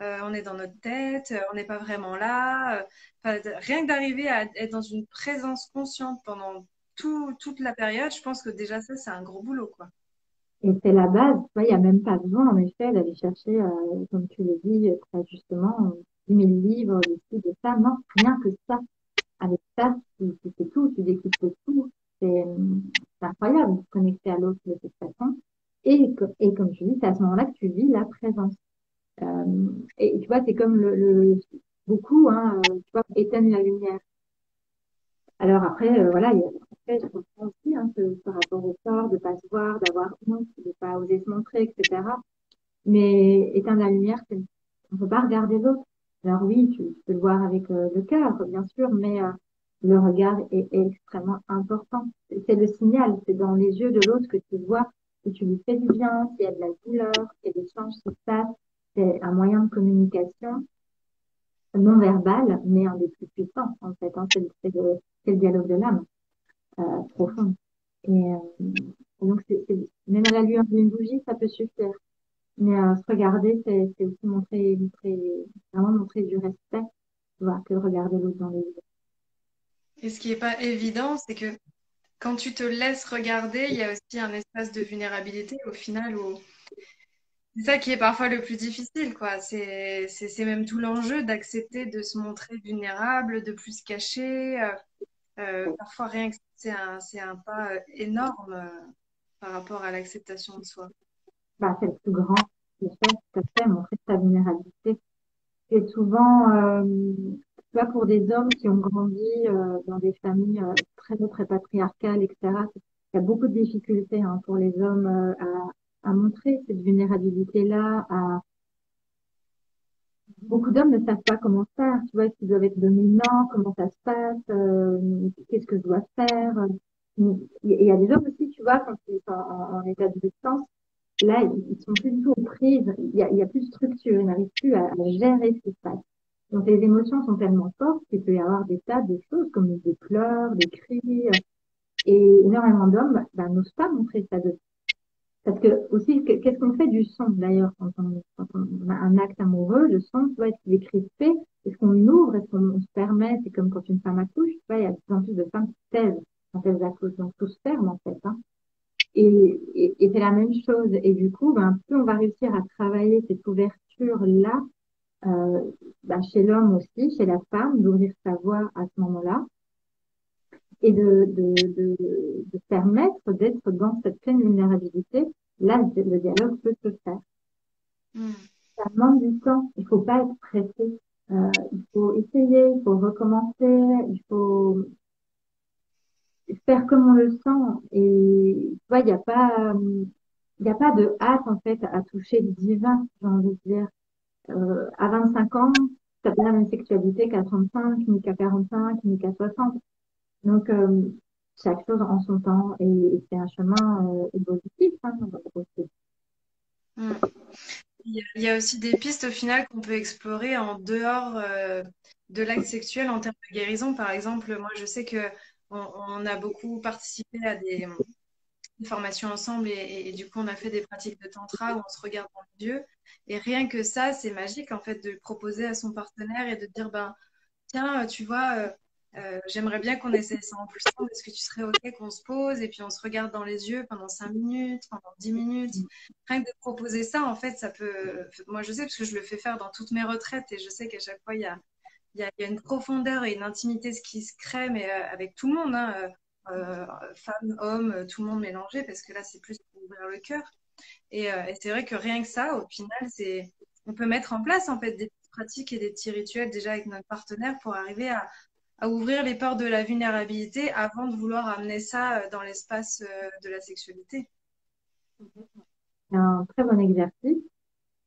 Euh, on est dans notre tête, euh, on n'est pas vraiment là. Euh, rien que d'arriver à être dans une présence consciente pendant toute la période, je pense que déjà ça, c'est un gros boulot. quoi. Et c'est la base, il n'y a même pas besoin, en effet, d'aller chercher, comme tu le dis très justement, 10 000 livres, des de ça. Non, rien que ça. Avec ça, tu, fais tout, tu découpes tout. C'est incroyable de se connecter à l'autre de cette façon. Et, et comme tu dis, c'est à ce moment-là que tu vis la présence. Euh, et tu vois, c'est comme le, le beaucoup, hein, euh, tu vois, éteignent la lumière. Alors après, euh, voilà, il y a, après, je comprends aussi hein, que par rapport au corps, de pas se voir, d'avoir honte, de pas oser se montrer, etc. Mais éteindre la lumière, on peut pas regarder l'autre. Alors oui, tu, peux le voir avec le cœur, bien sûr, mais le regard est, est extrêmement important. C'est le signal, c'est dans les yeux de l'autre que tu vois si tu lui fais du bien, s'il y a de la douleur, s'il y a des changes qui se passent, c'est un moyen de communication non verbal, mais un des plus puissants, en fait. Hein, c'est le, le, dialogue de l'âme euh, profond. Et, euh, donc, c'est, même à la lueur d'une bougie, ça peut suffire. Mais euh, se regarder, c'est, aussi montrer, montrer, vraiment montrer du respect, tu que regarder l'autre dans les yeux. Et ce qui n'est pas évident, c'est que quand tu te laisses regarder, il y a aussi un espace de vulnérabilité au final où c'est ça qui est parfois le plus difficile, quoi. C'est, c'est, même tout l'enjeu d'accepter de se montrer vulnérable, de plus se cacher. Euh, euh, parfois, rien que c'est un, c'est un pas euh, énorme par rapport à l'acceptation de soi. Bah, c'est le plus grand tout à fait, montrer sa vulnérabilité. Et souvent, tu vois, pour des hommes qui ont grandi dans des familles très, très patriarcales, etc., il y a beaucoup de difficultés hein, pour les hommes euh, à, à montrer cette vulnérabilité-là, à, beaucoup d'hommes ne savent pas comment faire, tu vois, s'ils doivent être dominants, comment ça se passe, euh, qu'est-ce que je dois faire. Il y a des hommes aussi, tu vois, quand ils sont en, état de distance, là, ils sont plus du tout aux prises, il y a, plus de structure, ils n'arrivent plus à, gérer ce qui se passe. Donc les émotions sont tellement fortes qu'il peut y avoir des tas de choses comme des pleurs, des cris, et énormément d'hommes ben, n'osent pas montrer ça de parce que aussi, qu'est-ce qu'on fait du son d'ailleurs quand on, a un acte amoureux, le son, tu vois, est-ce qu'il est crispé Est-ce qu'on ouvre Est-ce qu'on se permet C'est comme quand une femme accouche, tu vois, il y a de plus en plus de femmes qui taisent quand elles accouchent, donc tout se ferme en fait. Hein. Et, et, et c'est la même chose. Et du coup, ben, plus on va réussir à travailler cette ouverture-là, euh, ben, chez l'homme aussi, chez la femme, d'ouvrir sa voix à ce moment-là, et de, de, de, de permettre d'être dans cette pleine vulnérabilité, là, le dialogue peut se faire. Mm. Ça demande du temps. Il faut pas être pressé. Euh, il faut essayer, il faut recommencer, il faut faire comme on le sent. Et tu vois, il n'y a pas, il n'y a pas de hâte en fait à toucher le divin, j'ai envie de dire. Euh, à 25 ans, t'as pas la même sexualité qu'à 35, ni qu'à 45, ni qu'à 60. Donc, euh, chaque chose en son temps et, c'est un chemin euh, évolutif. Hein, hmm. Il y a aussi des pistes au final qu'on peut explorer en dehors euh, de l'acte sexuel en termes de guérison. Par exemple, moi je sais que on, a beaucoup participé à des, formations ensemble et, du coup on a fait des pratiques de tantra où on se regarde dans les yeux. Et rien que ça, c'est magique en fait de proposer à son partenaire et de dire ben tiens, tu vois, euh, j'aimerais bien qu'on essaie ça en plus. Est-ce que tu serais OK qu'on se pose et puis on se regarde dans les yeux pendant 5 minutes, pendant 10 minutes Rien que de proposer ça, en fait, ça peut. Moi, je sais parce que je le fais faire dans toutes mes retraites et je sais qu'à chaque fois, il y a, il y, a, une profondeur et une intimité qui se crée, mais euh, avec tout le monde, hein, euh, femmes, hommes, tout le monde mélangé, parce que là, c'est plus pour ouvrir le cœur. Et, et c'est vrai que rien que ça, au final, c'est on peut mettre en place en fait des pratiques et des petits rituels déjà avec notre partenaire pour arriver à, à ouvrir les portes de la vulnérabilité avant de vouloir amener ça euh, dans l'espace euh, de la sexualité. C'est un très bon exercice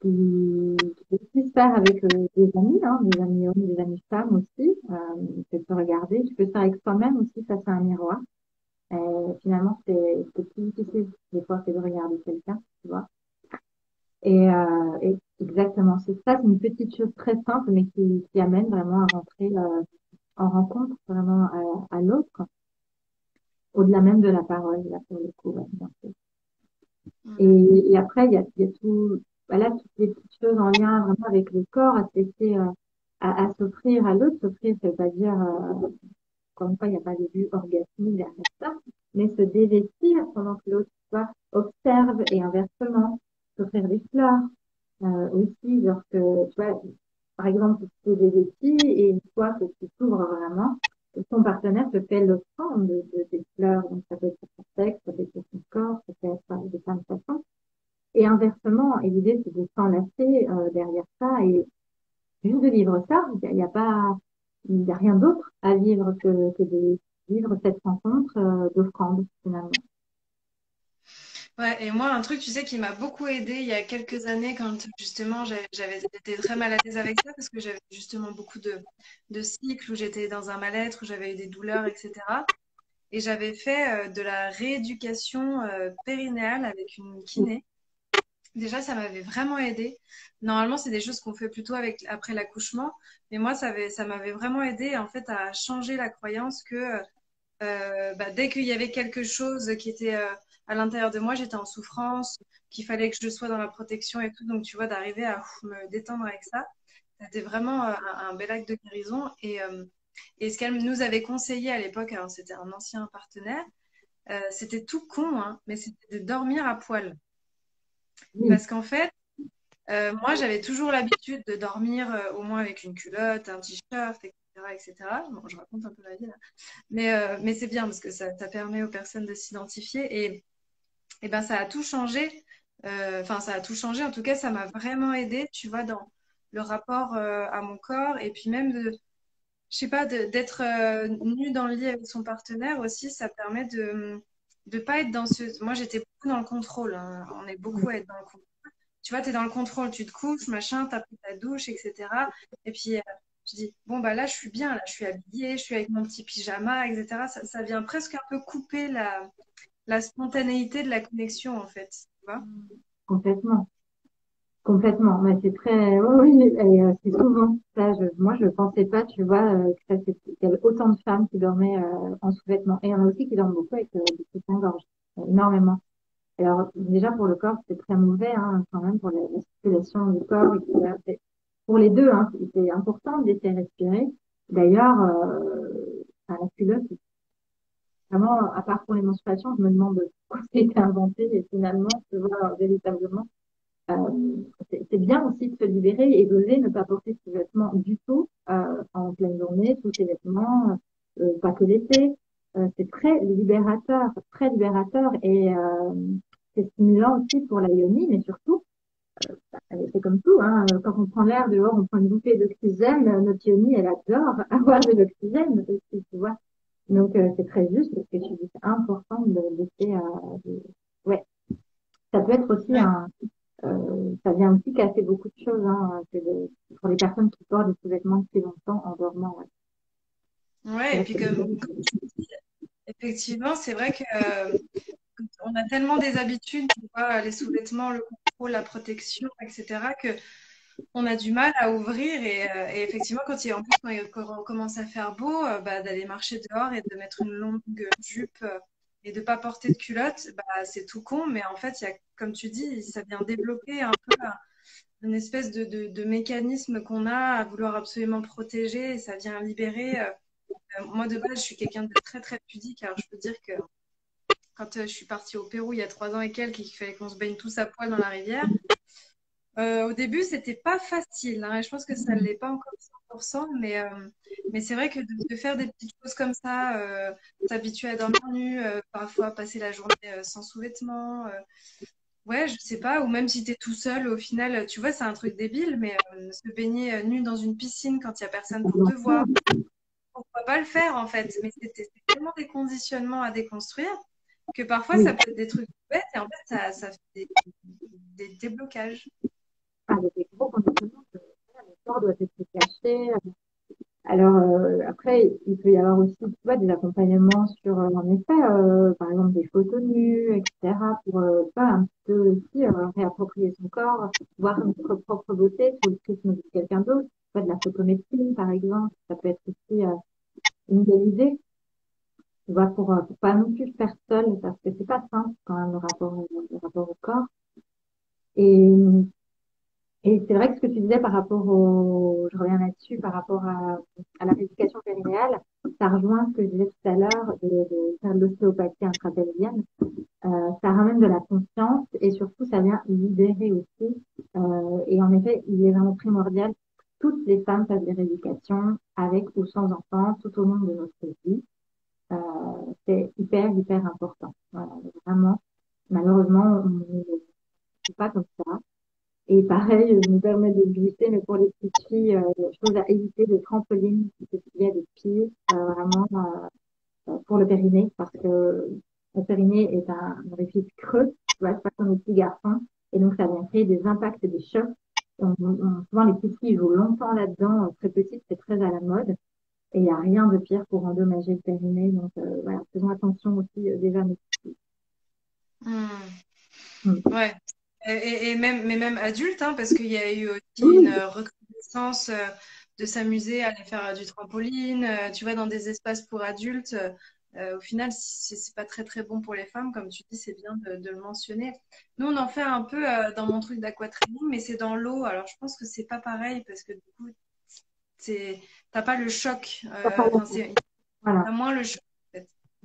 qui, aussi se faire avec euh, des amis, hein, des amis hommes, des amis femmes aussi. Euh, tu peux regarder, tu peux faire avec toi-même aussi face à un miroir. finalement, c'est plus difficile des fois que de regarder quelqu'un, tu vois. Et, euh, et exactement, c'est ça, c'est une petite chose très simple, mais qui, qui amène vraiment à rentrer euh, en rencontre vraiment à, à l'autre, au-delà même de la parole, là, pour le coup. Mm. Et, et, après, il y a, il y a tout, voilà, toutes les petites choses en lien vraiment avec le corps, à se euh, à, à s'offrir à l'autre. S'offrir, ça veut pas dire, euh, encore une fois, il n'y a pas de vue orgasmique derrière ça, mais se dévestir pendant que l'autre observe et inversement, s'offrir des fleurs, euh, aussi, lorsque, tu vois, par exemple, tu des défis et une fois que tu t'ouvres vraiment, ton partenaire te fait l'offrande de, de, des fleurs. Donc, ça peut être son sexe, ça peut être son corps, ça peut être de plein de façons. Et inversement, l'idée, c'est de s'enlacer euh, derrière ça et juste de vivre ça. Il n'y a, pas, il n'y a rien d'autre à vivre que, que de vivre cette rencontre euh, d'offrande, finalement. Et moi, un truc, tu sais, qui m'a beaucoup aidé il y a quelques années, quand justement j'avais été très mal à l'aise avec ça, parce que j'avais justement beaucoup de, cycles où j'étais dans un mal-être, où j'avais eu des douleurs, etc. Et j'avais fait euh, de la rééducation euh, périnéale avec une kiné. Déjà, ça m'avait vraiment aidé. Normalement, c'est des choses qu'on fait plutôt après l'accouchement. Mais moi, ça, avait, ça m'avait vraiment aidé, en fait, à changer la croyance que euh, bah, dès qu'il y avait quelque chose qui était à l'intérieur de moi, j'étais en souffrance, qu'il fallait que je sois dans la protection et tout. Donc, tu vois, d'arriver à me détendre avec ça, c'était vraiment euh, un, bel acte de guérison. Et, euh, et ce qu'elle nous avait conseillé à l'époque, alors c'était un ancien partenaire, euh, c'était tout con, hein, mais c'était de dormir à poil. Parce qu'en fait, moi, j'avais toujours l'habitude de dormir au moins avec une culotte, un t-shirt, etc. etc. Bon, je raconte un peu la vie là. Mais, mais c'est bien parce que ça, ça permet aux personnes de s'identifier. Et et ben ça a tout changé. Euh, enfin, ça a tout changé. En tout cas, ça m'a vraiment aidé, tu vois, dans le rapport euh, à mon corps et puis même de, je sais pas, d'être euh, nu dans le lit avec son partenaire aussi, ça permet de, de pas être dans ce. Moi, j'étais beaucoup dans le contrôle. Hein. On est beaucoup à être dans le contrôle. Tu vois, tu es dans le contrôle, tu te couches, machin, tu as pris ta douche, etc. Et puis, euh, je dis, bon, bah là, je suis bien, là, je suis habillée, je suis avec mon petit pyjama, etc. Ça vient presque un peu couper la, la spontanéité de la connexion, en fait. Complètement. Complètement, mais c'est très, oui, euh, c'est souvent ça. Je, moi, je pensais pas, tu vois, euh, qu'il y avait autant de femmes qui dormaient euh, en sous-vêtements. Et il y en a aussi qui dorment beaucoup avec des soutiens-gorge, énormément. Alors, déjà pour le corps, c'est très mauvais, hein, quand même, pour la, circulation du corps. Pour les deux, hein, c'est important de respirer. D'ailleurs, la culotte, vraiment, à part pour les menstruations, je me demande quoi été inventé et finalement, je vois véritablement euh, c'est bien aussi de se libérer et d'oser ne pas porter ses vêtements du tout euh, en pleine journée, tous ses vêtements, euh, pas que l'été. c'est très libérateur, très libérateur et c'est stimulant aussi pour la yoni, mais surtout, c'est comme tout, hein, quand on prend l'air dehors, on prend une bouffée d'oxygène, notre yoni, elle adore avoir de l'oxygène tu vois. Donc, c'est très juste parce que je dis c'est important de laisser, ouais. Ça peut être aussi un, euh, ça vient aussi casser beaucoup de choses hein, que pour les personnes qui portent des sous-vêtements depuis longtemps en dormant. Ouais, ouais et puis comme, effectivement, c'est vrai que euh, on a tellement des habitudes, tu vois, les sous-vêtements, le contrôle, la protection, etc., que on a du mal à ouvrir et, euh, et effectivement quand il en plus quand il commence à faire beau, bah, d'aller marcher dehors et de mettre une longue jupe et de pas porter de culotte, bah, c'est tout con, mais en fait, il y a, comme tu dis, ça vient débloquer un peu une espèce de, mécanisme qu'on a à vouloir absolument protéger, et ça vient libérer. Euh, euh, moi, de base, je suis quelqu'un de très, très pudique, alors je peux dire que quand euh, je suis partie au Pérou il y a trois ans et quelques, il fallait qu'on se baigne tous à poil dans la rivière. Au début, c'était pas facile, hein, et je pense que ça ne l'est pas encore mais, euh, mais c'est vrai que de, faire des petites choses comme ça, euh, s'habituer à dormir nu, euh, parfois passer la journée sans sous-vêtements, ouais, je sais pas, ou même si tu es tout seul, au final, tu vois, c'est un truc débile, mais se baigner nu dans une piscine quand il n'y a personne pour te voir, pourquoi pas le faire en fait Mais c'est tellement des conditionnements à déconstruire que parfois ça peut être des trucs bêtes et en fait ça, ça fait des, déblocages. Ah, des gros conditionnements corps doit être caché. Alors euh, après, il peut y avoir aussi des accompagnements sur, euh, en effet, euh, par exemple des photos nues, etc., pour un peu aussi réapproprier son corps, voir notre propre beauté sous le prisme de quelqu'un d'autre, de la photomédecine par exemple, ça peut être aussi une belle idée. Vois, pour, pour pas non plus faire seul, parce que c'est pas simple quand même le rapport, le rapport au corps. Et et c'est vrai que ce que tu disais par rapport au, je reviens là-dessus, par rapport à, la rééducation périnéale, ça rejoint ce que je disais tout à l'heure de, faire de l'ostéopathie intrapelvienne. Euh, ça ramène de la conscience et surtout ça vient libérer aussi. Euh, et en effet, il est vraiment primordial toutes les femmes fassent des rééducations avec ou sans enfants tout au long de notre vie. Euh, c'est hyper, hyper important. Voilà, vraiment. Malheureusement, on ne pas comme ça. Et pareil, je me permets de glisser, mais pour les petites filles, euh, chose à éviter de trampoline, il y a des pieds, euh, vraiment euh, pour le périnée, parce que le périnée est un orifice creux, tu vois, c'est pas comme les petits garçons, et donc ça vient créer des impacts et des chocs. On, souvent, les petites filles jouent longtemps là-dedans, euh, très petites, c'est très à la mode, et il n'y a rien de pire pour endommager le périnée, donc euh, voilà, faisons attention aussi déjà mes petites filles. Mmh. Mmh. Ouais, et, même, mais même adulte, hein, parce qu'il y a eu aussi une reconnaissance euh, de s'amuser à aller faire du trampoline, euh, tu vois, dans des espaces pour adultes. Euh, au final, c'est pas très très bon pour les femmes, comme tu dis, c'est bien de, le mentionner. Nous, on en fait un peu dans mon truc d'aquatraining, mais c'est dans l'eau. Alors, je pense que c'est pas pareil parce que du coup, t'as pas le choc. T'as moins le choc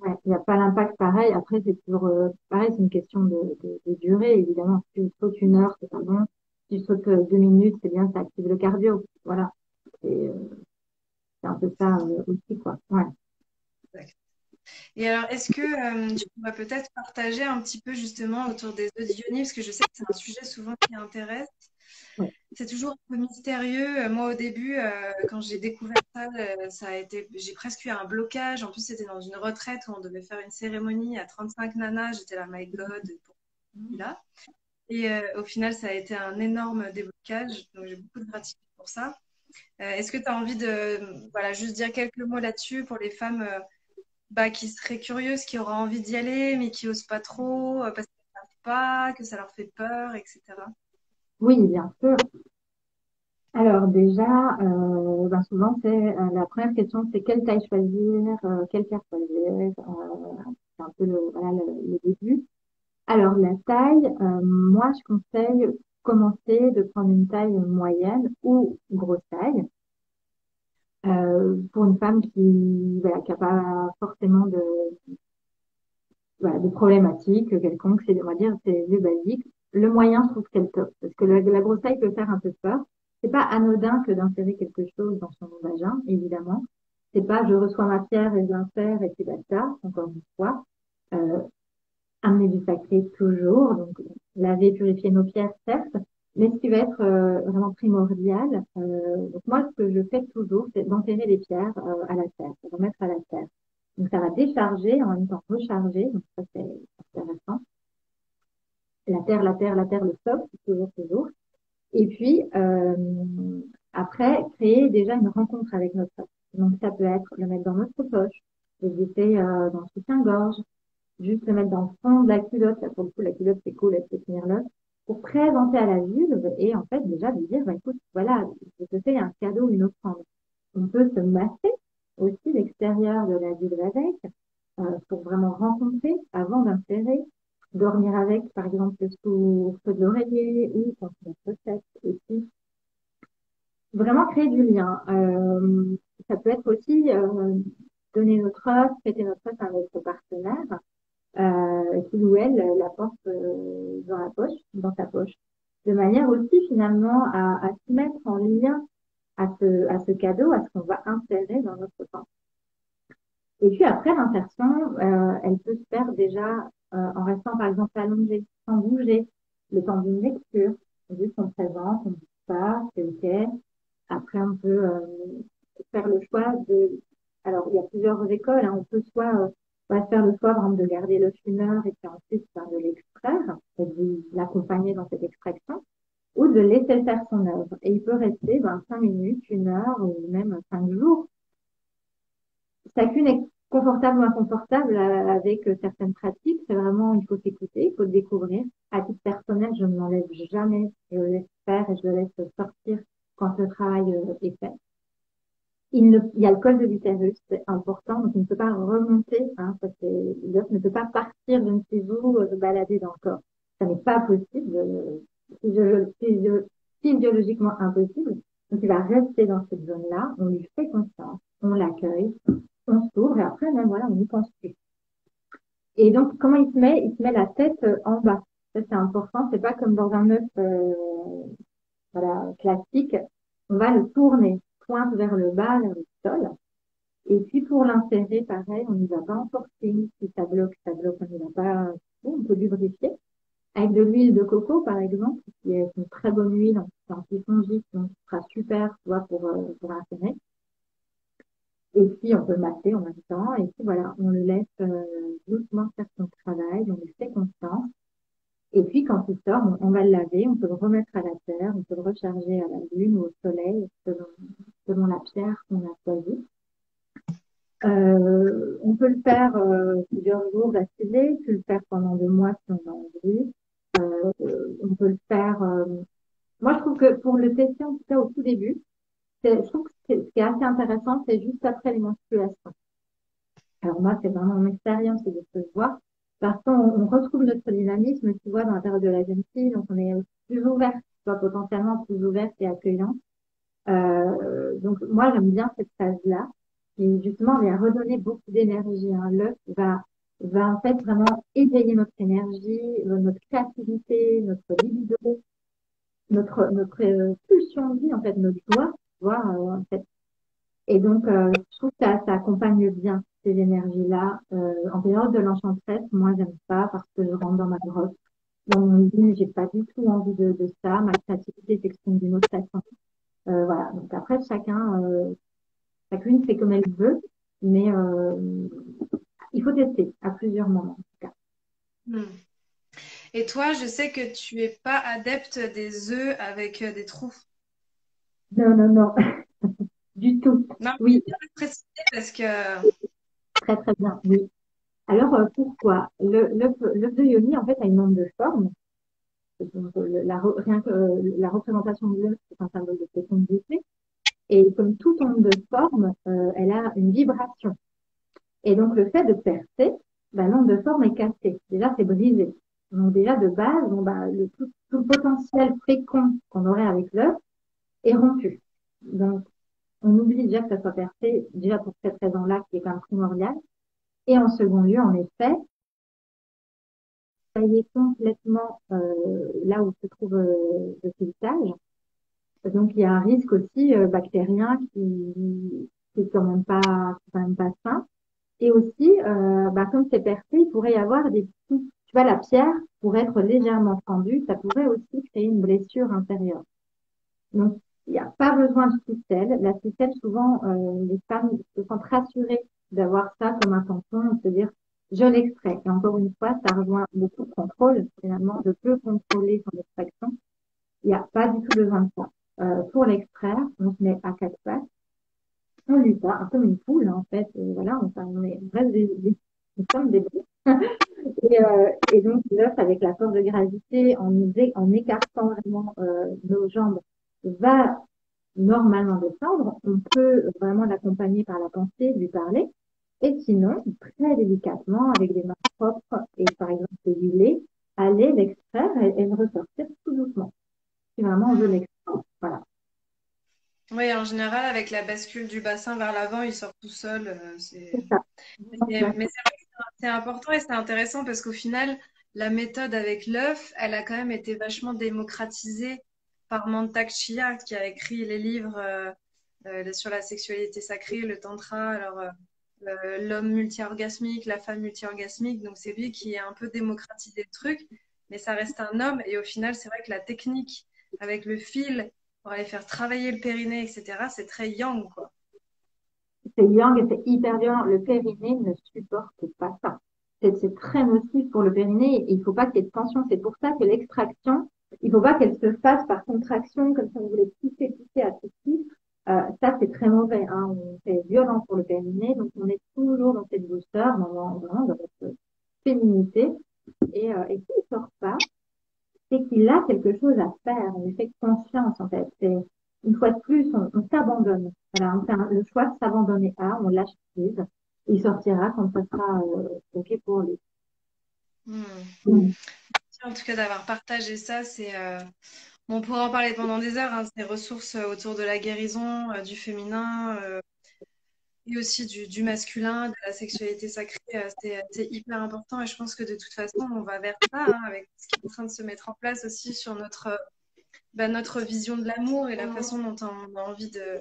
Il n'y a pas l'impact pareil. Après, c'est toujours euh, pareil, c'est une question de, durée. Évidemment, si tu sautes une heure, c'est pas bon. Si tu sautes euh, deux minutes, c'est bien, ça active le cardio. Voilà. C'est euh, un peu ça aussi, quoi. Ouais. Et alors, est-ce que tu pourrais peut-être partager un petit peu justement autour des œufs parce que je sais que c'est un sujet souvent qui intéresse. C'est toujours un peu mystérieux. Moi, au début, quand j'ai découvert ça, ça a été, j'ai presque eu un blocage. En plus, c'était dans une retraite où on devait faire une cérémonie à 35 nanas. J'étais là, my God, là. Et au final, ça a été un énorme déblocage. Donc, j'ai beaucoup de gratitude pour ça. Est-ce que tu as envie de, voilà, juste dire quelques mots là-dessus pour les femmes bah, qui seraient curieuses, qui auraient envie d'y aller, mais qui osent pas trop parce qu'elles ne savent pas, que ça leur fait peur, etc. Oui, bien sûr. Alors déjà, euh, ben souvent c'est euh, la première question, c'est quelle taille choisir, euh, quelle carte choisir. c'est un peu le, voilà, le, début. Alors la taille, moi je conseille commencer de prendre une taille moyenne ou grosse taille. pour une femme qui voilà, qui a pas forcément de voilà, de problématiques quelconques, c'est on va dire c'est le basique. Le moyen, je trouve que c'est le top parce que la, grosse taille peut faire un peu peur. C'est pas anodin que d'insérer quelque chose dans son vagin, évidemment. C'est pas je reçois ma pierre et j'insère et puis basta, encore une fois. Euh, amener du sacré toujours, donc laver, purifier nos pierres, certes, mais ce qui va être euh, vraiment primordial, euh, donc moi, ce que je fais toujours, c'est d'enterrer les pierres euh, à la terre, remettre à la terre. Donc ça va décharger, en même temps recharger, donc ça c'est intéressant. La terre, la terre, la terre, le socle, toujours, toujours. Et puis, euh, après, créer déjà une rencontre avec notre corps. Donc, ça peut être le mettre dans notre poche, le glisser euh, dans le soutien-gorge, juste le mettre dans le fond de la culotte. Pour le coup, la culotte, c'est cool, elle peut tenir là. Pour présenter à la vulve et en fait, déjà de dire, bah, écoute, voilà, je te fais un cadeau, une offrande. On peut se masser aussi l'extérieur de la vulve avec, euh, pour vraiment rencontrer avant d'insérer dormir avec, par exemple, sous feu de l'oreiller ou quand on recette aussi. Vraiment créer du lien. Euh, ça peut être aussi euh, donner notre os, prêter notre os à notre partenaire, euh, ou elle la porte euh, dans la poche, dans sa poche, de manière aussi finalement à, se mettre en lien à ce, à ce cadeau, à ce qu'on va insérer dans notre temps. Et puis après l'insertion, euh, elle peut se faire déjà euh, en restant par exemple allongé, sans bouger, le temps d'une lecture, juste on présente, on dit pas, c'est ok. Après on peut euh, faire le choix de, alors il y a plusieurs écoles, hein. on peut soit euh, faire le choix vraiment de garder le fumeur et puis ensuite de l'extraire et de l'accompagner dans cette extraction ou de laisser faire son œuvre. Et il peut rester ben, cinq minutes, une heure ou même cinq jours. Chacune confortable ou inconfortable euh, avec euh, certaines pratiques. C'est vraiment, il faut s'écouter, il faut découvrir. À titre personnel, je ne m'enlève jamais. Je le laisse faire et je le laisse sortir quand le travail euh, est fait. Il, y a le col de l'utérus, c'est important, donc il ne peut pas remonter. Hein, ça l'œuf ne peut pas partir de ne sais se balader dans le corps. Ça n'est pas possible, physiologiquement impossible. Donc il va rester dans cette zone-là, on lui fait confiance, on l'accueille, on s'ouvre et après, même, voilà, on n'y pense plus. Et donc, comment il se met? Il se met la tête euh, en bas. Ça, c'est important. C'est pas comme dans un œuf euh, voilà, classique. On va le tourner, pointe vers le bas, vers le sol. Et puis, pour l'insérer, pareil, on n'y va pas en forcing. Si ça bloque, ça bloque, on n'y va pas. On peut lubrifier. Avec de l'huile de coco, par exemple, qui est une très bonne huile antifongique, donc qui sera super, tu vois, pour, euh, pour insérer. Et puis, on peut masser en même temps. Et puis, voilà, on le laisse euh, doucement faire son travail. On lui fait confiance. Et puis, quand il sort, on, va le laver. On peut le remettre à la terre. On peut le recharger à la lune ou au soleil, selon, la pierre qu'on a choisie. Euh, on peut le faire euh, plusieurs jours d'affilée. On peut le faire pendant deux mois si on a envie. Euh, on peut le faire... Euh, moi, je trouve que pour le tester, en tout cas au tout début, je trouve que ce qui est assez intéressant, c'est juste après les menstruations. Alors moi, c'est vraiment mon expérience de ce que je vois. Parce qu'on on retrouve notre dynamisme, tu vois, dans la période de la jeune fille, donc on est plus ouvert, soit potentiellement plus ouverte et accueillante. Euh, donc moi, j'aime bien cette phase-là, qui justement vient redonner beaucoup d'énergie. Hein. L'œuf va, en fait vraiment éveiller notre énergie, notre créativité, notre libido, notre, notre euh, pulsion de vie, en fait, notre joie euh. Et donc, euh, je trouve que ça, ça accompagne bien ces énergies-là. Euh, en période de l'enchantresse, moi, j'aime pas parce que je rentre dans ma grotte. dans mon vie, j'ai pas du tout envie de, ça. Ma créativité s'exprime d'une autre façon. Voilà. Donc après, chacun, chacune fait comme elle veut, mais il faut tester à plusieurs moments en tout cas. Hmm. Et toi, je sais que tu es pas adepte des œufs avec des trous. Non, non, non, du tout. Non, oui. Préciser parce que. Très, très bien, oui. Alors, pourquoi L'œuf de Yoni, en fait, a une onde de forme. Donc, la, rien que la représentation de l'œuf, c'est un symbole de fécondité. Et comme toute onde de forme, euh, elle a une vibration. Et donc, le fait de percer, ben, l'onde de forme est cassée. Déjà, c'est brisé. Donc, déjà, de base, bah, le, tout, tout, le potentiel fécond qu'on aurait avec l'œuf est rompu. Donc, on oublie déjà que ça soit percé, déjà pour cette raison-là qui est quand même primordiale. Et en second lieu, en effet, travailler complètement euh, là où se trouve euh, le filetage. Donc il y a un risque aussi euh, bactérien qui qui quand même pas quand même pas sain. Et aussi, bah, comme c'est percé, il pourrait y avoir des petits, tu vois, la pierre pourrait être légèrement fendue, ça pourrait aussi créer une blessure intérieure. Donc il n'y a pas besoin de ficelle. La ficelle, souvent, euh, les femmes se sentent rassurées d'avoir ça comme un tampon, se dire je l'extrais. Et encore une fois, ça rejoint beaucoup de contrôle. Finalement, je peux contrôler son extraction. Il n'y a pas du tout besoin de ça. Euh, pour l'extraire, on se met à quatre pattes. On lui bat, un peu une poule, en fait. Voilà, on, on, est, on reste des, des, comme des et, euh, et donc, l'œuf, avec la force de gravité, en, en écartant vraiment euh, nos jambes, va normalement descendre. On peut vraiment l'accompagner par la pensée, lui parler. Et sinon, très délicatement, avec des mains propres et par exemple huilées, aller l'extraire et, et, le ressortir tout doucement. Si vraiment on veut l'extraire. Voilà. Oui, en général, avec la bascule du bassin vers l'avant, il sort tout seul. Euh, c'est ça. Mais, mais c'est important et c'est intéressant parce qu'au final, la méthode avec l'œuf, elle a quand même été vachement démocratisée par Mantak Chia qui a écrit les livres euh, euh, sur la sexualité sacrée, le tantra. Alors, euh, l'homme multi-orgasmique, la femme multi-orgasmique. Donc, c'est lui qui a un peu démocratisé le truc, mais ça reste un homme. Et au final, c'est vrai que la technique avec le fil pour aller faire travailler le périnée, etc., c'est très yang, quoi. C'est yang c'est hyper violent. Le périnée ne supporte pas ça. C'est très nocif pour le périnée il faut pas qu'il y ait de tension. C'est pour ça que l'extraction, il faut pas qu'elle se fasse par contraction, comme si on voulait pousser, pousser à tout euh, ça, c'est très mauvais. Hein. On fait violent pour le périnée, donc on est toujours dans cette douceur, dans, dans, dans cette féminité. Et, euh, et s'il sort pas, c'est qu'il a quelque chose à faire. On lui fait confiance, en fait. C'est une fois de plus, on, on s'abandonne. Voilà, on fait un, le choix de s'abandonner à, on lâche prise. Il sortira quand ça sera euh, ok pour lui. Mmh. Mmh. En tout cas, d'avoir partagé ça, c'est euh, on pourrait en parler pendant des heures, hein, ces ressources euh, autour de la guérison, euh, du féminin et aussi du, masculin, de la sexualité sacrée. C'est hyper important et je pense que de toute façon, on va vers ça hein, avec ce qui est en train de se mettre en place aussi sur notre, bah, notre vision de l'amour et la façon dont on a envie de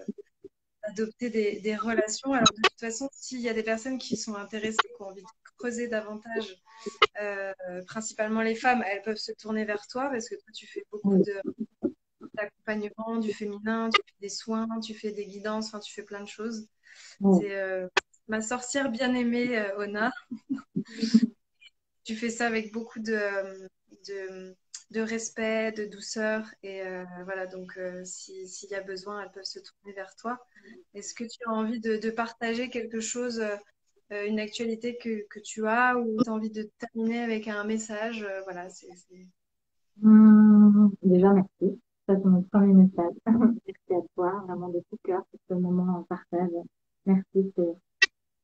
adopter des, des relations. Alors de toute façon, s'il y a des personnes qui sont intéressées, qui ont envie de creuser davantage euh, principalement les femmes, elles peuvent se tourner vers toi parce que toi, tu fais beaucoup d'accompagnement du féminin, tu fais des soins, tu fais des guidances, enfin, tu fais plein de choses. C'est euh, ma sorcière bien-aimée, euh, Ona. tu fais ça avec beaucoup de, de, de respect, de douceur. Et voilà, donc s'il si y a besoin, elles peuvent se tourner vers toi. Est-ce que tu as envie de, de partager quelque chose euh, une actualité que, que, tu as ou tu as envie de terminer avec un message euh, Voilà, c'est. Mmh, déjà, merci. Ça, c'est mon premier message. merci à toi, vraiment de tout cœur pour ce moment en partage. Merci, c'est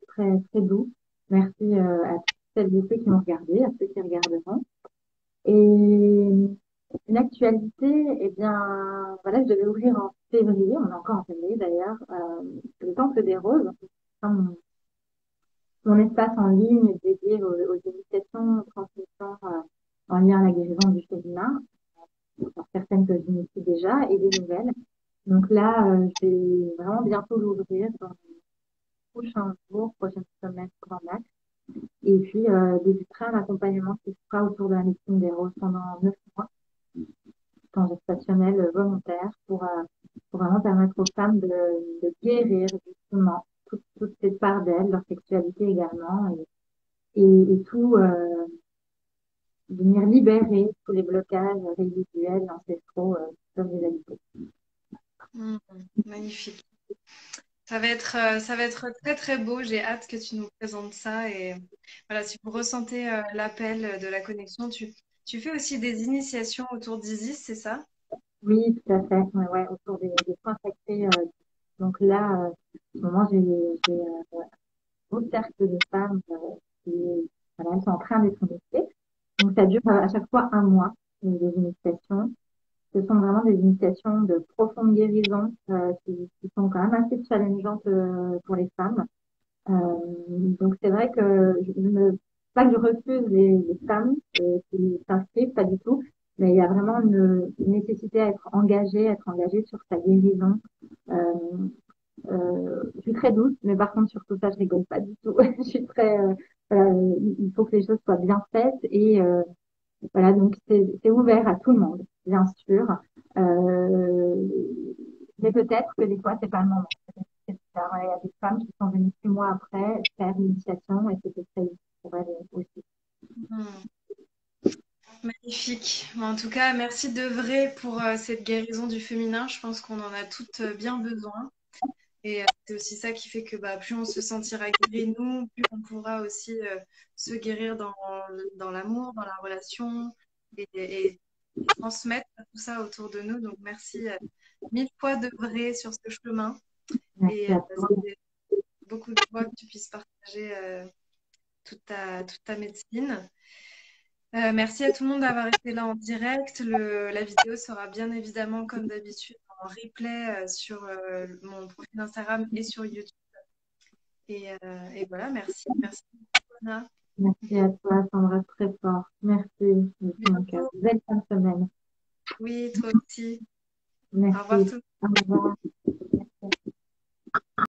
très, très doux. Merci euh, à toutes celles et ceux qui m'ont regardé, à ceux qui regarderont. Et une actualité, eh bien, voilà, je devais ouvrir en février, on est encore en février d'ailleurs, euh, le Temple des Roses, mon espace en ligne dédié aux, aux initiations, transmissions euh, en lien à la guérison du féminin, pour certaines que j'initie déjà et des nouvelles. Donc là, euh, je vais vraiment bientôt l'ouvrir dans les prochains jours, prochaines semaines, grand max. Et puis, euh, débuterai un accompagnement qui sera autour de la médecine des roses pendant neuf mois, en gestationnel volontaire, pour, euh, pour vraiment permettre aux femmes de, de guérir justement toute cette part d'elles, leur sexualité également, et, et, et tout, euh, venir libérer tous les blocages résiduels, ancestraux euh, peuvent les habiter. Mmh, magnifique. Ça va être, euh, ça va être très très beau. J'ai hâte que tu nous présentes ça. Et voilà, si vous ressentez euh, l'appel de la connexion, tu, tu fais aussi des initiations autour d'Isis, c'est ça? Oui, tout à fait. Ouais, ouais, autour des, des soins sacrés. euh, donc là, moment, j'ai un beau cercle de femmes euh, qui sont en train d'être initiées. Donc ça dure euh, à chaque fois un mois, euh, les initiations. Ce sont vraiment des initiations de profonde guérison qui, sont quand même assez challengeantes pour les femmes. Donc c'est vrai que je, je me, pas que je refuse les, femmes qui s'inscrivent, pas du tout, mais il y a vraiment une, nécessité à être engagée, à être engagée sur sa guérison. Euh, je suis très douce, mais par contre sur tout ça, je rigole pas du tout. euh, il faut que les choses soient bien faites et euh, voilà, donc c'est ouvert à tout le monde, bien sûr. Mais peut-être que des fois, c'est pas le moment. Il y a des femmes qui sont venues six mois après faire l'initiation et c'était très utile pour elles aussi. Mmh. Magnifique. En tout cas, merci d'œuvrer pour euh, cette guérison du féminin. Je pense qu'on en a toutes bien besoin. Et euh, c'est aussi ça qui fait que bah, plus on se sentira guéri, nous, plus on pourra aussi euh, se guérir dans, dans l'amour, dans la relation et, et- et transmettre tout ça autour de nous. Donc, merci euh, mille fois d'œuvrer sur ce chemin. Merci Et euh, beaucoup de joie que tu puisses partager toute ta, toute ta médecine. Merci à tout le monde d'avoir été là en direct. Le- la vidéo sera bien évidemment, comme d'habitude, en replay euh, sur euh, mon profil Instagram et sur YouTube. Et, euh, et voilà, merci. Merci, Anna. Merci à toi, Sandra, très fort. Merci de cœur. Belle fin de semaine. Oui, toi aussi. Au revoir Merci. tout. Au revoir.